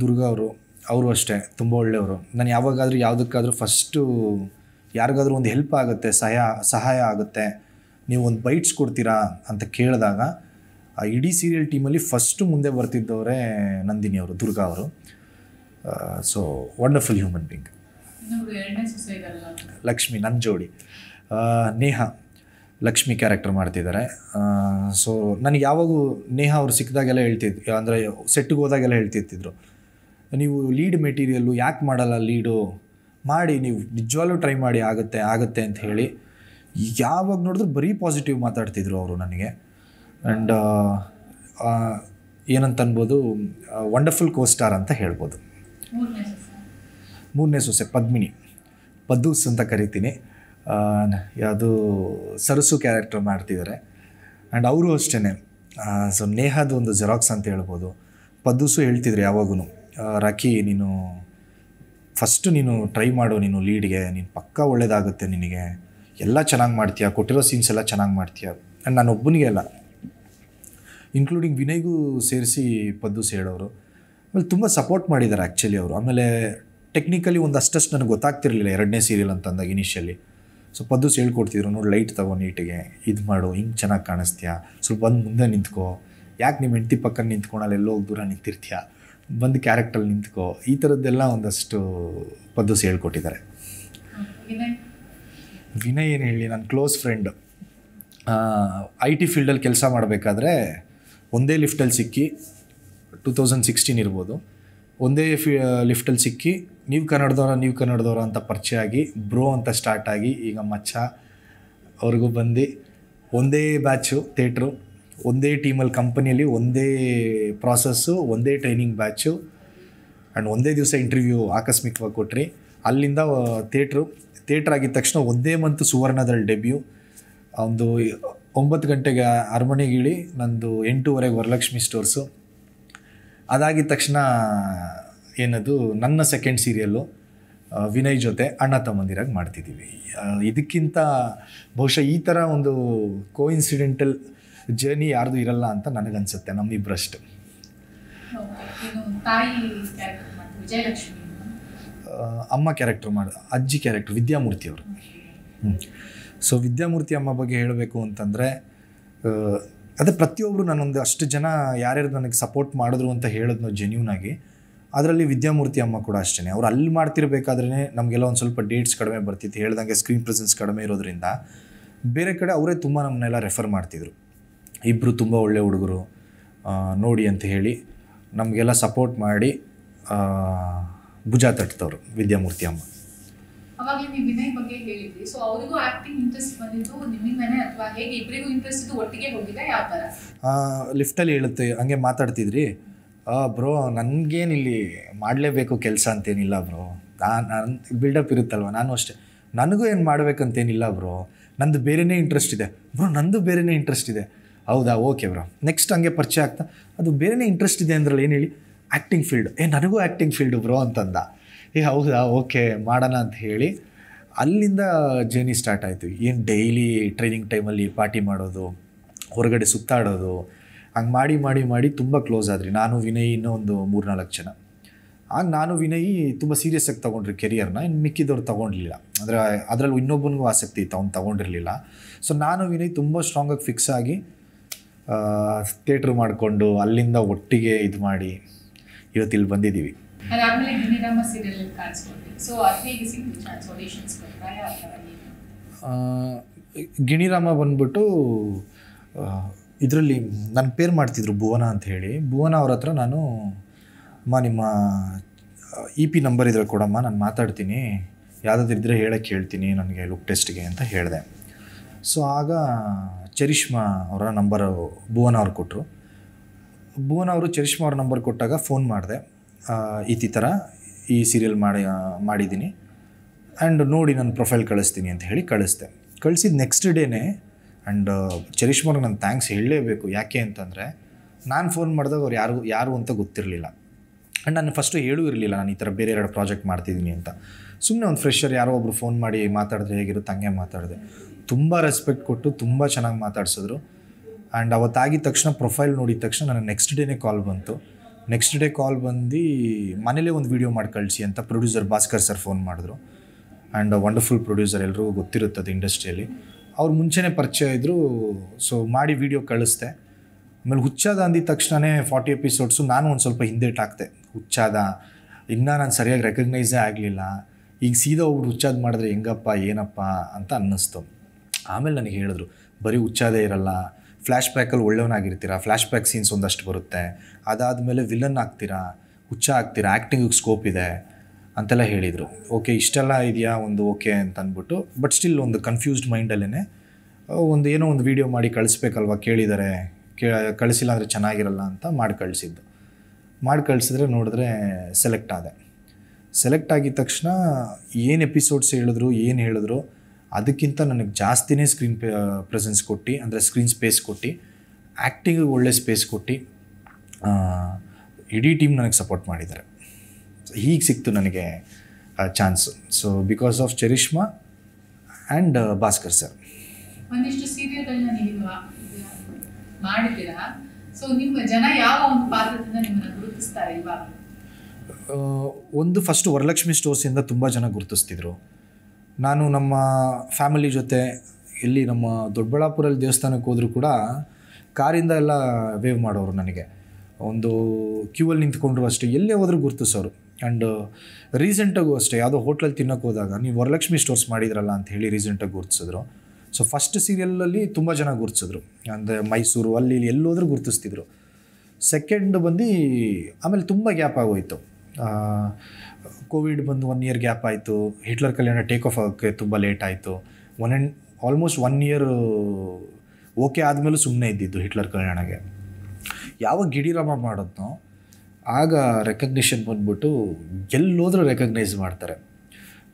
ದುರ್ಗಾ.
ಅವರು ಅವರು ಅಷ್ಟೇ ತುಂಬ ಒಳ್ಳೆಯವರು. ನಾನು ಯಾವಾಗಾದರೂ ಯಾವುದಕ್ಕಾದ್ರೂ ಫಸ್ಟು ಯಾರಿಗಾದ್ರೂ ಒಂದು ಹೆಲ್ಪ್ ಆಗುತ್ತೆ ಸಹಾಯ ಸಹಾಯ ಆಗುತ್ತೆ ನೀವು ಒಂದು ಬೈಟ್ಸ್ ಕೊಡ್ತೀರಾ ಅಂತ ಕೇಳಿದಾಗ ಆ ಇಡೀ ಸೀರಿಯಲ್ ಟೀಮಲ್ಲಿ ಫಸ್ಟು ಮುಂದೆ ಬರ್ತಿದ್ದವರೇ ನಂದಿನಿ ಅವರು ದುರ್ಗಾ ಅವರು. So wonderful human
being
Lakshmi ನನ್ನ ಜೋಡಿ. ಆ, ನೇಹ ಲಕ್ಷ್ಮಿ ಕ್ಯಾರೆಕ್ಟರ್ ಮಾಡ್ತಿದ್ದಾರೆ. ಸೊ ನನಗೆ ಯಾವಾಗೂ ನೇಹ ಅವರು ಸಿಕ್ಕಿದಾಗೆಲ್ಲ ಹೇಳ್ತಿದ್ರು ಅಂದರೆ ಸೆಟ್ಟಿಗೆ ಹೋದಾಗೆಲ್ಲ ಹೇಳ್ತಿರ್ತಿದ್ರು. ನೀವು ಲೀಡ್ ಮೆಟೀರಿಯಲ್ಲು ಯಾಕೆ ಮಾಡಲ್ಲ ಲೀಡು ಮಾಡಿ ನೀವು ನಿಜವಾಗ್ಲೂ ಟ್ರೈ ಮಾಡಿ ಆಗುತ್ತೆ ಆಗುತ್ತೆ ಅಂತ ಹೇಳಿ ಯಾವಾಗ ನೋಡಿದ್ರು ಬರೀ ಪಾಸಿಟಿವ್ ಮಾತಾಡ್ತಿದ್ರು ಅವರು ನನಗೆ. ಆ್ಯಂಡ್ ಏನಂತ ಅನ್ಬೋದು ವಂಡರ್ಫುಲ್ ಕೋಸ್ಟಾರ್ ಅಂತ ಹೇಳ್ಬೋದು.
ಮೂರನೇ ಸೊಸೆ.
ಪದ್ಮಿನಿ. ಪದ್ದೂಸ್ ಅಂತ ಕರಿತೀನಿ. ಯಾವುದು ಸರಸು ಕ್ಯಾರೆಕ್ಟರ್ ಮಾಡ್ತಿದ್ದಾರೆ ಆ್ಯಂಡ್ ಅವರು ಅಷ್ಟೇ ಸೊ ನೇಹದ ಒಂದು ಜೆರಾಕ್ಸ್ ಅಂತ ಹೇಳ್ಬೋದು. ಪದ್ದೂಸು ಹೇಳ್ತಿದ್ರು ಯಾವಾಗೂ ರಾಕಿ ನೀನು ಫಸ್ಟು ನೀನು ಟ್ರೈ ಮಾಡು, ನೀನು ಲೀಡ್ಗೆ ನೀನು ಪಕ್ಕ ಒಳ್ಳೇದಾಗುತ್ತೆ ನಿನಗೆ. ಎಲ್ಲ ಚೆನ್ನಾಗಿ ಮಾಡ್ತೀಯ? ಕೊಟ್ಟಿರೋ ಸೀನ್ಸ್ ಎಲ್ಲ ಚೆನ್ನಾಗಿ ಮಾಡ್ತೀಯ? ಆ್ಯಂಡ್ ನಾನು ಒಬ್ಬನಿಗೆ ಅಲ್ಲ. ಇನ್ಕ್ಲೂಡಿಂಗ್ ವಿನಯ್ಗೂ ಸೇರಿಸಿ ಪದ್ದೂಸ್ ಹೇಳೋರು. ಆಮೇಲೆ ತುಂಬ ಸಪೋರ್ಟ್ ಮಾಡಿದ್ದಾರೆ ಆ್ಯಕ್ಚುಲಿ ಅವರು. ಆಮೇಲೆ ಟೆಕ್ನಿಕಲಿ ಒಂದು ಅಷ್ಟಷ್ಟು ನನಗೆ ಗೊತ್ತಾಗ್ತಿರಲಿಲ್ಲ ಎರಡನೇ ಸೀರಿಯಲ್ ಅಂತಂದಾಗ ಇನಿಷಿಯಲಿ ಸೊ ಪದ್ದು ಹೇಳ್ಕೊಡ್ತಿದ್ರು ನೋಡಿ ಲೈಟ್ ತಗೋ ನೀಟಿಗೆ ಇದು ಮಾಡು ಹಿಂಗೆ ಚೆನ್ನಾಗಿ ಕಾಣಿಸ್ತೀಯಾ? ಸ್ವಲ್ಪ ಬಂದು ಮುಂದೆ ನಿಂತ್ಕೋ. ಯಾಕೆ ನಿಮ್ಮ ಹೆಂಡತಿ ಪಕ್ಕ ನಿಂತ್ಕೊಳಲ್ಲ ಎಲ್ಲೋ ದೂರ ನಿಂತಿರ್ತೀಯ? ಬಂದು ಕ್ಯಾರೆಕ್ಟಲ್ಲಿ ನಿಂತ್ಕೋ. ಈ ಥರದ್ದೆಲ್ಲ ಒಂದಷ್ಟು ಪದ್ದು ಹೇಳ್ಕೊಟ್ಟಿದ್ದಾರೆ.
ವಿನಯ್?
ವಿನಯ್ ಏನು ಹೇಳಿ ನನ್ನ ಕ್ಲೋಸ್ ಫ್ರೆಂಡ್ ಐ ಟಿ ಫೀಲ್ಡಲ್ಲಿ ಕೆಲಸ ಮಾಡಬೇಕಾದ್ರೆ ಒಂದೇ ಲಿಫ್ಟಲ್ಲಿ ಸಿಕ್ಕಿ ಟೂ ತೌಸಂಡ್ ಸಿಕ್ಸ್ಟೀನ್ ಇರ್ಬೋದು. ಒಂದೇ ಫಿ ಲಿಫ್ಟಲ್ಲಿ ಸಿಕ್ಕಿ, ನೀವು ಕನ್ನಡದವರ ನೀವು ಕನ್ನಡದವರ ಅಂತ ಪರಿಚಯ ಆಗಿ ಬ್ರೋ ಅಂತ ಸ್ಟಾರ್ಟ್ ಆಗಿ, ಈಗ ಮಚ್ಚ ಅವ್ರಿಗೂ ಬಂದು ಒಂದೇ ಬ್ಯಾಚು ಥೇಟ್ರು ಒಂದೇ ಟೀಮಲ್ಲಿ ಕಂಪನಿಯಲ್ಲಿ ಒಂದೇ ಪ್ರಾಸೆಸ್ಸು ಒಂದೇ ಟ್ರೈನಿಂಗ್ ಬ್ಯಾಚು ಆ್ಯಂಡ್ ಒಂದೇ ದಿವಸ ಇಂಟರ್ವ್ಯೂ ಆಕಸ್ಮಿಕವಾಗಿ ಕೊಟ್ರಿ. ಅಲ್ಲಿಂದ ಥೇಟ್ರು ಥೇಟ್ರ್ ಆಗಿದ ತಕ್ಷಣ ಒಂದೇ ಮಂತ್ ಸುವರ್ಣದಲ್ಲಿ ಡೆಬ್ಯೂ ಒಂದು ಒಂಬತ್ತು ಗಂಟೆಗೆ ಅರಮನೆಗೆ ಇಳಿ ನಂದು ಎಂಟೂವರೆಗೆ ವರಲಕ್ಷ್ಮಿ ಸ್ಟೋರ್ಸು ಅದಾಗಿದ ತಕ್ಷಣ ಏನದು ನನ್ನ ಸೆಕೆಂಡ್ ಸೀರಿಯಲ್ಲು ವಿನಯ್ ಜೊತೆ ಅಣ್ಣ ತಮ್ಮಂದಿರಾಗಿ ಮಾಡ್ತಿದ್ದೀವಿ ಇದಕ್ಕಿಂತ ಬಹುಶಃ ಈ ಥರ ಒಂದು ಕೋ ಇನ್ಸಿಡೆಂಟಲ್ ಜರ್ನಿ ಯಾರ್ದು ಇರಲ್ಲ ಅಂತ ನನಗನ್ಸುತ್ತೆ ನಮ್ಮಿಬ್ಬರಷ್ಟು ಅಮ್ಮ? ಕ್ಯಾರೆಕ್ಟರ್ ಮಾಡ ಅಜ್ಜಿ ಕ್ಯಾರೆಕ್ಟರ್ ವಿದ್ಯಾಮೂರ್ತಿ ಅವರು. ಸೊ ವಿದ್ಯಾಮೂರ್ತಿ ಅಮ್ಮ ಬಗ್ಗೆ ಹೇಳಬೇಕು ಅಂತಂದರೆ ಅದೇ ಪ್ರತಿಯೊಬ್ಬರು ನಾನೊಂದು ಅಷ್ಟು ಜನ ಯಾರ್ಯಾರು ನನಗೆ ಸಪೋರ್ಟ್ ಮಾಡಿದ್ರು ಅಂತ ಹೇಳಿದ್ನೋ ಜೆನ್ಯೂನ್ ಆಗಿ, ಅದರಲ್ಲಿ ವಿದ್ಯಾಮೂರ್ತಿ ಅಮ್ಮ ಕೂಡ ಅಷ್ಟೇ ಅವ್ರು ಅಲ್ಲಿ ಮಾಡ್ತಿರ್ಬೇಕಾದ್ರೆ ನಮಗೆಲ್ಲ ಒಂದು ಸ್ವಲ್ಪ ಡೇಟ್ಸ್ ಕಡಿಮೆ ಬರ್ತಿತ್ತು. ಹೇಳ್ದಂಗೆ ಸ್ಕ್ರೀನ್ ಪ್ರೆಸೆನ್ಸ್ ಕಡಿಮೆ ಇರೋದ್ರಿಂದ ಬೇರೆ ಕಡೆ ಅವರೇ ತುಂಬ ನಮ್ಮನ್ನೆಲ್ಲ ರೆಫರ್ ಮಾಡ್ತಿದ್ರು. ಇಬ್ಬರು ತುಂಬ ಒಳ್ಳೆ ಹುಡುಗರು ನೋಡಿ ಅಂತ ಹೇಳಿ ನಮಗೆಲ್ಲ ಸಪೋರ್ಟ್ ಮಾಡಿ ಭುಜ ತಟ್ತವ್ರು ವಿದ್ಯಾಮೂರ್ತಿ ಅಮ್ಮ.
ಅವಾಗಲೇ ನೀವು ವಿನಯ್ ಬಗ್ಗೆ ಹೇಳಿದ್ರಿ. ಸೊ ಅವರಿಗೂ ಆಕ್ಟಿಂಗ್ ಇಂಟ್ರೆಸ್ಟ್ ಬಂದಿದ್ದು ನಿಮ್ಮಿಂದನೇ ಅಥವಾ ಹೇಗೆ ಇಬ್ಬರಿಗೂ ಇಂಟ್ರೆಸ್ಟ್ ಇದ್ದು ಒಟ್ಟಿಗೆ ಹೋಗಿದೆ ಯಾವ ಥರ?
ಲಿಫ್ಟಲ್ಲಿ ಹೇಳುತ್ತೆ, ಹಂಗೆ ಮಾತಾಡ್ತಿದ್ರಿ. ಬ್ರೋ ನನಗೇನಿಲ್ಲಿ ಮಾಡಲೇಬೇಕು ಕೆಲಸ ಅಂತೇನಿಲ್ಲ ಬ್ರೋ ನಾನು ನನ್ನ ಬಿಲ್ಡಪ್ ಇರುತ್ತಲ್ವ, ನಾನು ಅಷ್ಟೇ. ನನಗೂ ಏನು ಮಾಡಬೇಕಂತೇನಿಲ್ಲ ಬ್ರೋ ನಂದು ಬೇರೆಯೇ ಇಂಟ್ರೆಸ್ಟ್ ಇದೆ. ಬ್ರೋ ನಂದು ಬೇರೆಯೇ ಇಂಟ್ರೆಸ್ಟ್ ಇದೆ. ಹೌದಾ? ಓಕೆ ಬ್ರೋ ನೆಕ್ಸ್ಟ್ ಹಂಗೆ ಪರಿಚಯ ಆಗ್ತಾ, ಅದು ಬೇರೆಯೇ ಇಂಟ್ರೆಸ್ಟ್ ಇದೆ ಅಂದ್ರಲ್ಲಿ ಏನು ಹೇಳಿ? ಆ್ಯಕ್ಟಿಂಗ್ ಫೀಲ್ಡ್ ಏ, ನನಗೂ ಆ್ಯಕ್ಟಿಂಗ್ ಫೀಲ್ಡು ಬ್ರೋ ಅಂತಂದ. ಏ, ಹೌದಾ? ಓಕೆ, ಮಾಡೋಣ ಅಂತ ಹೇಳಿ ಅಲ್ಲಿಂದ ಜರ್ನಿ ಸ್ಟಾರ್ಟ್ ಆಯಿತು. ಏನು ಡೈಲಿ ಟ್ರೈನಿಂಗ್ ಟೈಮಲ್ಲಿ ಪಾರ್ಟಿ ಮಾಡೋದು, ಹೊರಗಡೆ ಸುತ್ತಾಡೋದು, ಹಂಗೆ ಮಾಡಿ ಮಾಡಿ ಮಾಡಿ ತುಂಬ ಕ್ಲೋಸ್ ಆದ್ರಿ. ನಾನು, ವಿನಯ್ ಇನ್ನೂ ಒಂದು ಮೂರ್ನಾಲ್ಕು ಜನ. ಆಗ ನಾನು, ವಿನಯ್ ತುಂಬ ಸೀರಿಯಸ್ ಆಗಿ ತೊಗೊಂಡ್ರಿ ಕೆರಿಯರ್ನ ಇನ್ನು ಮಿಕ್ಕಿದವ್ರು ತೊಗೊಂಡಿಲ್ಲ ಅಂದರೆ ಅದರಲ್ಲಿ ಇನ್ನೊಬ್ಬನಿಗೂ ಆಸಕ್ತಿ ಇತ್ತು, ಅವ್ನು ತೊಗೊಂಡಿರಲಿಲ್ಲ. ಸೊ ನಾನು, ವಿನಯ್ ತುಂಬ ಸ್ಟ್ರಾಂಗಾಗಿ ಫಿಕ್ಸ್ ಆಗಿ ಥಿಯೇಟ್ರ್ ಮಾಡಿಕೊಂಡು ಅಲ್ಲಿಂದ ಒಟ್ಟಿಗೆ ಇದು ಮಾಡಿ ಇವತ್ತಿಲ್ಲಿ ಬಂದಿದ್ದೀವಿ.
ಅದಾದ್ಮೇಲೆ ಗಿಣಿರಾಮ ಸೀರಿಯಲ್ ಸೊ
ಗಿಣಿರಾಮ ಬಂದ್ಬಿಟ್ಟು ಇದರಲ್ಲಿ ನನ್ನ ಪೇರ್ ಮಾಡ್ತಿದ್ರು ಭುವನ ಅಂತ ಹೇಳಿ. ಭುವನ ಅವ್ರ ಹತ್ರ ನಾನು, ಅಮ್ಮ, ನಿಮ್ಮ ಇ ಪಿ ನಂಬರ್ ಇದ್ರೆ ಕೊಡಮ್ಮ, ನಾನು ಮಾತಾಡ್ತೀನಿ. ಯಾವುದಾದ್ರು ಇದ್ದರೆ ಹೇಳಕ್ಕೆ ಹೇಳ್ತೀನಿ ನನಗೆ ಲುಕ್ ಟೆಸ್ಟ್ಗೆ ಅಂತ ಹೇಳಿದೆ. ಸೊ ಆಗ ಚರಿಷ್ಮಾ ಅವರ ನಂಬರು ಭುವನ ಅವ್ರು ಕೊಟ್ಟರು ಭುವನ ಅವರು ಚರಿಷ್ಮಾ ಅವ್ರ ನಂಬರ್ ಕೊಟ್ಟಾಗ ಫೋನ್ ಮಾಡಿದೆ. ಈ ಥರ ಈ ಸೀರಿಯಲ್ ಮಾಡಿ ಮಾಡಿದ್ದೀನಿ. ಆ್ಯಂಡ್ ನೋಡಿ ನನ್ನ ಪ್ರೊಫೈಲ್ ಕಳಿಸ್ತೀನಿ ಅಂತ ಹೇಳಿ ಕಳಿಸ್ದೆ ಕಳಿಸಿದ ನೆಕ್ಸ್ಟ್ ಡೇನೇ ಆ್ಯಂಡ್ ಚರಿಷ್ಮಾರ್ಗೆ ನಾನು ಥ್ಯಾಂಕ್ಸ್ ಹೇಳಲೇಬೇಕು. ಯಾಕೆ ಅಂತಂದರೆ ನಾನು ಫೋನ್ ಮಾಡಿದಾಗ ಅವ್ರು ಯಾರು ಯಾರು ಅಂತ ಗೊತ್ತಿರಲಿಲ್ಲ. ಆ್ಯಂಡ್ ನಾನು ಫಸ್ಟು ಹೇಳೂ ಇರಲಿಲ್ಲ ನಾನು ಈ ಥರ ಬೇರೆ ಎರಡು ಪ್ರಾಜೆಕ್ಟ್ ಮಾಡ್ತಿದ್ದೀನಿ ಅಂತ. ಸುಮ್ಮನೆ ಒಂದು ಫ್ರೆಶರ್ ಯಾರೋ ಒಬ್ಬರು ಫೋನ್ ಮಾಡಿ ಮಾತಾಡಿದ್ರೆ ಹೇಗಿರುತ್ತೆ, ಹಂಗೆ ಮಾತಾಡಿದೆ. ತುಂಬ ರೆಸ್ಪೆಕ್ಟ್ ಕೊಟ್ಟು ತುಂಬ ಚೆನ್ನಾಗಿ ಮಾತಾಡ್ಸಿದ್ರು. ಆ್ಯಂಡ್ ಅವತ್ತಾಗಿದ ತಕ್ಷಣ ಪ್ರೊಫೈಲ್ ನೋಡಿದ ತಕ್ಷಣ ನನಗೆ ನೆಕ್ಸ್ಟ್ ಡೇನೇ ಕಾಲ್ ಬಂತು. ನೆಕ್ಸ್ಟ್ ಡೇ ಕಾಲ್ ಬಂದು ಮನೇಲೇ ಒಂದು ವೀಡಿಯೋ ಮಾಡಿ ಕಳಿಸಿ ಅಂತ ಪ್ರೊಡ್ಯೂಸರ್ ಭಾಸ್ಕರ್ ಸರ್ ಫೋನ್ ಮಾಡಿದ್ರು. ಆ್ಯಂಡ್ ವಂಡರ್ಫುಲ್ ಪ್ರೊಡ್ಯೂಸರ್ ಎಲ್ರಿಗೂ ಅದು ಇಂಡಸ್ಟ್ರಿಯಲ್ಲಿ ಅವ್ರು ಮುಂಚೆನೇ ಪರಿಚಯ ಇದ್ದರು ಸೊ ಮಾಡಿ ವೀಡಿಯೋ ಕಳಿಸ್ದೆ. ಆಮೇಲೆ ಹುಚ್ಚಾದ ಅಂದಿದ ತಕ್ಷಣವೇ ಫಾರ್ಟಿ ಎಪಿಸೋಡ್ಸು ನಾನು ಒಂದು ಸ್ವಲ್ಪ ಹಿಂದೇಟ್ ಹಾಕ್ತೆ ಹುಚ್ಚಾದ, ಇನ್ನೂ ನಾನು ಸರಿಯಾಗಿ ರೆಕಗ್ನೈಸೇ ಆಗಲಿಲ್ಲ. ಈಗ ಸೀದಾ ಒಬ್ರು ಹುಚ್ಚಾದ ಮಾಡಿದ್ರೆ ಹೆಂಗಪ್ಪ, ಏನಪ್ಪ ಅಂತ ಅನ್ನಿಸ್ತು. ಆಮೇಲೆ ನನಗೆ ಹೇಳಿದ್ರು, ಬರೀ ಹುಚ್ಚಾದೇ ಇರಲ್ಲ ಫ್ಲ್ಯಾಶ್ ಬ್ಯಾಕಲ್ಲಿ ಒಳ್ಳೆಯವನಾಗಿರ್ತೀರಾ ಫ್ಲ್ಯಾಶ್ ಬ್ಯಾಕ್ ಸೀನ್ಸ್ ಒಂದಷ್ಟು ಬರುತ್ತೆ. ಅದಾದಮೇಲೆ ವಿಲನ್ ಆಗ್ತೀರಾ? ಹುಚ್ಚ ಆಗ್ತೀರಾ? ಆ್ಯಕ್ಟಿಂಗಿಗೆ ಸ್ಕೋಪ್ ಇದೆ ಅಂತೆಲ್ಲ ಹೇಳಿದರು. ಓಕೆ ಇಷ್ಟೆಲ್ಲ ಇದೆಯಾ? ಒಂದು ಓಕೆ ಅಂತ ಅಂದ್ಬಿಟ್ಟು ಬಟ್ ಸ್ಟಿಲ್ ಒಂದು ಕನ್ಫ್ಯೂಸ್ಡ್ ಮೈಂಡಲ್ಲೇ ಒಂದು ಏನೋ ಒಂದು ವೀಡಿಯೋ ಮಾಡಿ ಕಳಿಸ್ಬೇಕಲ್ವ? ಕೇಳಿದ್ದಾರೆ ಕೇ, ಕಳಿಸಿಲ್ಲ ಅಂದರೆ ಚೆನ್ನಾಗಿರಲ್ಲ ಅಂತ ಮಾಡಿ ಕಳಿಸಿದ್ದು. ಮಾಡಿ ಕಳಿಸಿದ್ರೆ ನೋಡಿದ್ರೆ ಸೆಲೆಕ್ಟ್ ಆದೆ. ಸೆಲೆಕ್ಟ್ ಆಗಿದ ತಕ್ಷಣ ಏನು ಎಪಿಸೋಡ್ಸ್ ಹೇಳಿದ್ರು, ಏನು ಹೇಳಿದ್ರು ಅದಕ್ಕಿಂತ ನನಗೆ ಜಾಸ್ತಿನೇ ಸ್ಕ್ರೀನ್ ಪ್ರೆಸೆನ್ಸ್ ಕೊಟ್ಟು ಅಂದರೆ ಸ್ಕ್ರೀನ್ ಸ್ಪೇಸ್ ಕೊಟ್ಟು ಆ್ಯಕ್ಟಿಂಗ್ ಒಳ್ಳೆ ಸ್ಪೇಸ್ ಕೊಟ್ಟು ಇಡೀ ಟೀಮ್ ನನಗೆ ಸಪೋರ್ಟ್ ಮಾಡಿದ್ದಾರೆ. ಹೀಗೆ ಸಿಕ್ತು ನನಗೆ chance so because of Charishma and Bhaskar sir
ಒಂದಿಷ್ಟು ಸೀರಿಯಲ್ಗಳನ್ನ ನೀವು ಇವಾಗ ಮಾಡಿದ್ದೀರಾ? ಸೊ ನಿಮ್ಮ ಜನ ಯಾವ ಒಂದು ಪಾತ್ರದಿಂದ ನಿಮ್ಮನ್ನ ಗುರುತಿಸ್ತಾರೆ ಇವಾಗ?
ಒಂದು ಫಸ್ಟ್ ವರಲಕ್ಷ್ಮಿ ಸ್ಟೋರ್ಸಿಂದ ತುಂಬ ಜನ ಗುರುತಿಸ್ತಿದ್ರು. ನಾನು ನಮ್ಮ ಫ್ಯಾಮಿಲಿ ಜೊತೆ ಎಲ್ಲಿ ನಮ್ಮ ದೊಡ್ಡಬಳ್ಳಾಪುರಲ್ಲಿ ದೇವಸ್ಥಾನಕ್ಕೆ ಹೋದರೂ ಕೂಡ ಕಾರಿಂದ ಎಲ್ಲ ವೇವ್ ಮಾಡೋರು ನನಗೆ. ಒಂದು ಕ್ಯೂವಲ್ಲಿ ನಿಂತ್ಕೊಂಡ್ರು ಅಷ್ಟೇ. ಎಲ್ಲೇ ಹೋದರೂ ಗುರುತಿಸೋರು ಆ್ಯಂಡ್ ರೀಸೆಂಟಾಗೂ ಅಷ್ಟೇ, ಯಾವುದೋ ಹೋಟ್ಲಲ್ಲಿ ತಿನ್ನೋಕೆ ಹೋದಾಗ, ನೀವು ವರಲಕ್ಷ್ಮಿ ಸ್ಟೋರ್ಸ್ ಮಾಡಿದ್ರಲ್ಲ ಅಂತ ಹೇಳಿ ರೀಸೆಂಟಾಗಿ ಗುರುತಿಸಿದ್ರು. ಸೊ ಫಸ್ಟ್ ಸೀರಿಯಲಲ್ಲಿ ತುಂಬ ಜನ ಗುರುತಿಸಿದ್ರು. ಅಂದರೆ ಮೈಸೂರು, ಅಲ್ಲಿ ಎಲ್ಲೋದ್ರೂ ಗುರುತಿಸ್ತಿದ್ರು. ಸೆಕೆಂಡ್ ಬಂದು ಆಮೇಲೆ ತುಂಬ ಗ್ಯಾಪ್ ಆಗೋಯ್ತು. ಕೋವಿಡ್ ಬಂದು ಒನ್ ಇಯರ್ ಗ್ಯಾಪ್ ಆಯಿತು. ಹಿಟ್ಲರ್ ಕಲ್ಯಾಣ ಟೇಕ್ ಆಫ್ ಆಗೋಕ್ಕೆ ತುಂಬ ಲೇಟ್ ಆಯಿತು. One and almost one year okay ಆದಮೇಲೂ ಸುಮ್ಮನೆ ಇದ್ದಿದ್ದು ಹಿಟ್ಲರ್ ಕಲ್ಯಾಣಗೆ. ಯಾವಾಗ ಗಿಡಿರಾಮ ಮಾಡೋದ್ನೋ, ಆಗ ರೆಕಗ್ನಿಷನ್ ಬಂದ್ಬಿಟ್ಟು ಎಲ್ಲೋದ್ರೂ ರೆಕಗ್ನೈಸ್ ಮಾಡ್ತಾರೆ.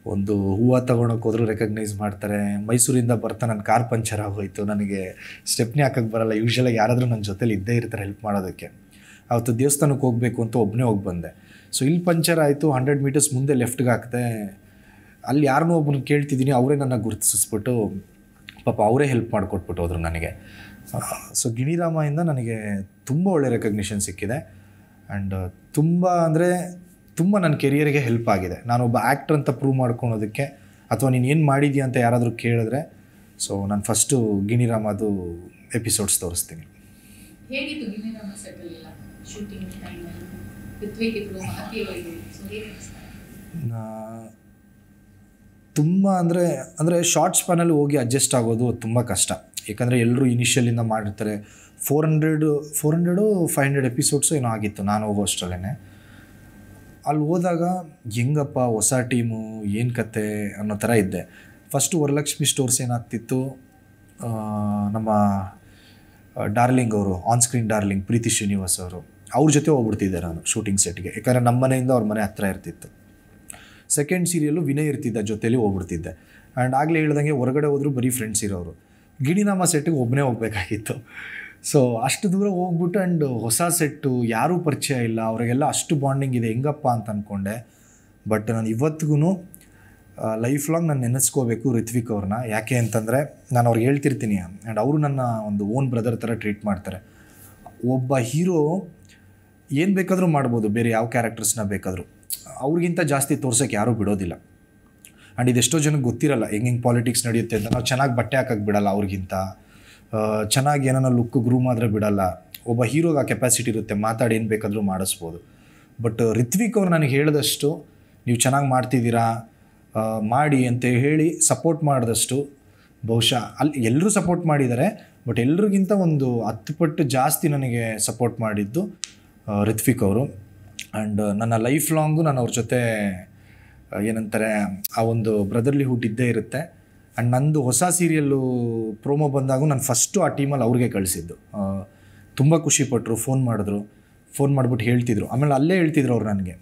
ಒಂದು ಹೂವು ತಗೊಳಕ್ಕೆ ಹೋದ್ರೂ ರೆಕಗ್ನೈಸ್ ಮಾಡ್ತಾರೆ. ಮೈಸೂರಿಂದ ಬರ್ತಾ ನನ್ನ ಕಾರ್ ಪಂಚರ್ ಆಗೋಯ್ತು. ನನಗೆ ಸ್ಟೆಪ್ನಿ ಹಾಕಕ್ಕೆ ಬರಲ್ಲ. ಯೂಶ್ವಲಾಗಿ ಯಾರಾದರೂ ನನ್ನ ಜೊತೇಲಿ ಇದ್ದೇ ಇರ್ತಾರೆ ಹೆಲ್ಪ್ ಮಾಡೋದಕ್ಕೆ. ಅವತ್ತು ದೇವಸ್ಥಾನಕ್ಕೆ ಹೋಗಬೇಕು ಅಂತ ಒಬ್ಬನೇ ಹೋಗಿ ಬಂದೆ. ಸೊ ಇಲ್ಲಿ ಪಂಚರ್ ಆಯಿತು ಹಂಡ್ರೆಡ್ ಮೀಟರ್ಸ್ ಮುಂದೆ ಲೆಫ್ಟ್ಗೆ ಹಾಕಿದೆ. ಅಲ್ಲಿ ಯಾರನ್ನೂ ಒಬ್ಬನ ಕೇಳ್ತಿದ್ದೀನಿ, ಅವರೇ ನನ್ನ ಗುರುತಿಸ್ಬಿಟ್ಟು, ಪಾಪ ಅವರೇ ಹೆಲ್ಪ್ ಮಾಡಿಕೊಟ್ಬಿಟ್ಟು ಹೋದರು ನನಗೆ. ಸೊ ಗಿಣಿರಾಮಯಿಂದ ನನಗೆ ತುಂಬ ಒಳ್ಳೆ ರೆಕಗ್ನಿಷನ್ ಸಿಕ್ಕಿದೆ. ಆ್ಯಂಡ್ ತುಂಬ ಅಂದರೆ, ತುಂಬ ನನ್ನ ಕೆರಿಯರ್ಗೆ ಹೆಲ್ಪ್ ಆಗಿದೆ. ನಾನೊಬ್ಬ ಆ್ಯಕ್ಟ್ರ್ ಅಂತ ಪ್ರೂವ್ ಮಾಡ್ಕೊಳೋದಕ್ಕೆ, ಅಥವಾ ನೀನು ಏನು ಮಾಡಿದ್ಯಾ ಅಂತ ಯಾರಾದರೂ ಕೇಳಿದ್ರೆ ಸೊ ನಾನು ಫಸ್ಟು ಗಿಣಿರಾಮದು ಎಪಿಸೋಡ್ಸ್ ತೋರಿಸ್ತೀನಿ. ತುಂಬ ಅಂದರೆ ಅಂದರೆ ಶಾರ್ಟ್ ಸ್ಪ್ಯಾನಲ್ಲಿ ಹೋಗಿ ಅಡ್ಜಸ್ಟ್ ಆಗೋದು ತುಂಬ ಕಷ್ಟ. ಯಾಕಂದರೆ ಎಲ್ಲರೂ ಇನಿಷಿಯಲಿಂದ ಮಾಡಿರ್ತಾರೆ. Four hundred four hundred five hundred episodes ಏನೋ ಆಗಿತ್ತು ನಾನು ಹೋಗೋ ಅಷ್ಟರಲ್ಲೇ ಅಲ್ಲಿ ಹೋದಾಗ ಹೆಂಗಪ್ಪ ಹೊಸ ಟೀಮು ಏನು ಕತೆ ಅನ್ನೋ ಥರ ಇದ್ದೆ. ಫಸ್ಟು ವರಲಕ್ಷ್ಮಿ ಸ್ಟೋರ್ಸ್ ಏನಾಗ್ತಿತ್ತು? ನಮ್ಮ ಡಾರ್ಲಿಂಗ್ ಅವರು on screen darling Preethi Srinivas ಅವರು. ಅವ್ರ ಜೊತೆ ಹೋಗ್ಬಿಡ್ತಿದ್ದೆ ನಾನು ಶೂಟಿಂಗ್ ಸೆಟ್ಗೆ ಯಾಕಂದರೆ ನಮ್ಮ ಮನೆಯಿಂದ ಅವ್ರ ಮನೆ ಹತ್ರ ಇರ್ತಿತ್ತು. ಸೆಕೆಂಡ್ ಸೀರಿಯಲ್ಲು ವಿನಯ್ ಇರ್ತಿದ್ದ ಜೊತೇಲಿ ಹೋಗ್ಬಿಡ್ತಿದ್ದೆ. ಆ್ಯಂಡ್ ಆಗಲೇ ಹೇಳ್ದಂಗೆ ಹೊರಗಡೆ ಹೋದರೂ ಬರೀ ಫ್ರೆಂಡ್ಸ್ ಇರೋರು. ಗಿಣಿನಾಮ ಸೆಟ್ಟಿಗೆ ಒಬ್ಬನೇ ಹೋಗಬೇಕಾಗಿತ್ತು. ಸೊ ಅಷ್ಟು ದೂರ ಹೋಗ್ಬಿಟ್ಟು ಆ್ಯಂಡ್ ಹೊಸ ಸೆಟ್ಟು ಯಾರೂ ಪರಿಚಯ ಇಲ್ಲ. ಅವರಿಗೆಲ್ಲ ಅಷ್ಟು ಬಾಂಡಿಂಗ್ ಇದೆ. ಹೆಂಗಪ್ಪ ಅಂತ ಅಂದ್ಕೊಂಡೆ ಬಟ್ ನಾನು ಇವತ್ತಿಗೂ ಲೈಫ್ ಲಾಂಗ್ ನಾನು ನೆನೆಸ್ಕೋಬೇಕು ರಿತ್ವಿಕ್ ಅವ್ರನ್ನ. ಯಾಕೆ ಅಂತಂದರೆ ನಾನು ಅವ್ರಿಗೆ ಹೇಳ್ತಿರ್ತೀನಿ. ಆ್ಯಂಡ್ ಅವರು ನನ್ನ ಒಂದು ಓನ್ ಬ್ರದರ್ ಥರ ಟ್ರೀಟ್ ಮಾಡ್ತಾರೆ. ಒಬ್ಬ ಹೀರೋ ಏನು ಬೇಕಾದರೂ ಮಾಡ್ಬೋದು, ಬೇರೆ ಯಾವ ಕ್ಯಾರೆಕ್ಟರ್ಸ್ನ ಬೇಕಾದರೂ. ಅವ್ರಿಗಿಂತ ಜಾಸ್ತಿ ತೋರ್ಸೋಕ್ಕೆ ಯಾರೂ ಬಿಡೋದಿಲ್ಲ. ಆ್ಯಂಡ್ ಇದೆಷ್ಟೋ ಜನಕ್ಕೆ ಗೊತ್ತಿರಲ್ಲ, ಹೆಂಗೆ ಹೆಂಗೆ ಪಾಲಿಟಿಕ್ಸ್ ನಡೆಯುತ್ತೆ ಅಂತ. ನಾವು ಚೆನ್ನಾಗಿ ಬಟ್ಟೆ ಹಾಕಕ್ಕೆ ಬಿಡಲ್ಲ ಅವ್ರಿಗಿಂತ. ಚೆನ್ನಾಗಿ ಏನೋ ಲುಕ್ ಗ್ರೂಮ್ ಆದರೆ ಬಿಡಲ್ಲ. ಒಬ್ಬ ಹೀರೋಗೆ ಆ ಕೆಪಾಸಿಟಿ ಇರುತ್ತೆ, ಮಾತಾಡಿ ಏನು ಬೇಕಾದರೂ ಮಾಡಿಸ್ಬೋದು. ಬಟ್ ರಿತ್ವಿಕ್ ಅವ್ರು ನನಗೆ ಹೇಳಿದಷ್ಟು, ನೀವು ಚೆನ್ನಾಗಿ ಮಾಡ್ತಿದ್ದೀರಾ? ಮಾಡಿ ಅಂತ ಹೇಳಿ ಸಪೋರ್ಟ್ ಮಾಡಿದಷ್ಟು, ಬಹುಶಃ ಅಲ್ಲಿ ಎಲ್ಲರೂ ಸಪೋರ್ಟ್ ಮಾಡಿದ್ದಾರೆ. ಬಟ್ ಎಲ್ರಿಗಿಂತ ಒಂದು ಹತ್ತು ಪಟ್ಟು ಜಾಸ್ತಿ ನನಗೆ ಸಪೋರ್ಟ್ ಮಾಡಿದ್ದು ರಿತ್ವಿಕ್ ಅವರು. ಆ್ಯಂಡ್ ನನ್ನ ಲೈಫ್ ಲಾಂಗು ನಾನು ಅವ್ರ ಜೊತೆ ಏನಂತಾರೆ, ಆ ಒಂದು ಬ್ರದರ್ಲಿ ಹುಡ್ ಇದ್ದೇ ಇರುತ್ತೆ. ಆ್ಯಂಡ್ ನಂದು ಹೊಸ ಸೀರಿಯಲ್ಲು ಪ್ರೋಮೋ ಬಂದಾಗೂ ನಾನು ಫಸ್ಟು ಆ ಟೀಮಲ್ಲಿ ಅವ್ರಿಗೆ ಕಳಿಸಿದ್ದು. ತುಂಬ ಖುಷಿಪಟ್ಟರು ಫೋನ್ ಮಾಡಿದ್ರು. ಫೋನ್ ಮಾಡಿಬಿಟ್ಟು ಹೇಳ್ತಿದ್ರು. ಆಮೇಲೆ ಅಲ್ಲೇ ಹೇಳ್ತಿದ್ರು ಅವ್ರು ನನಗೆ.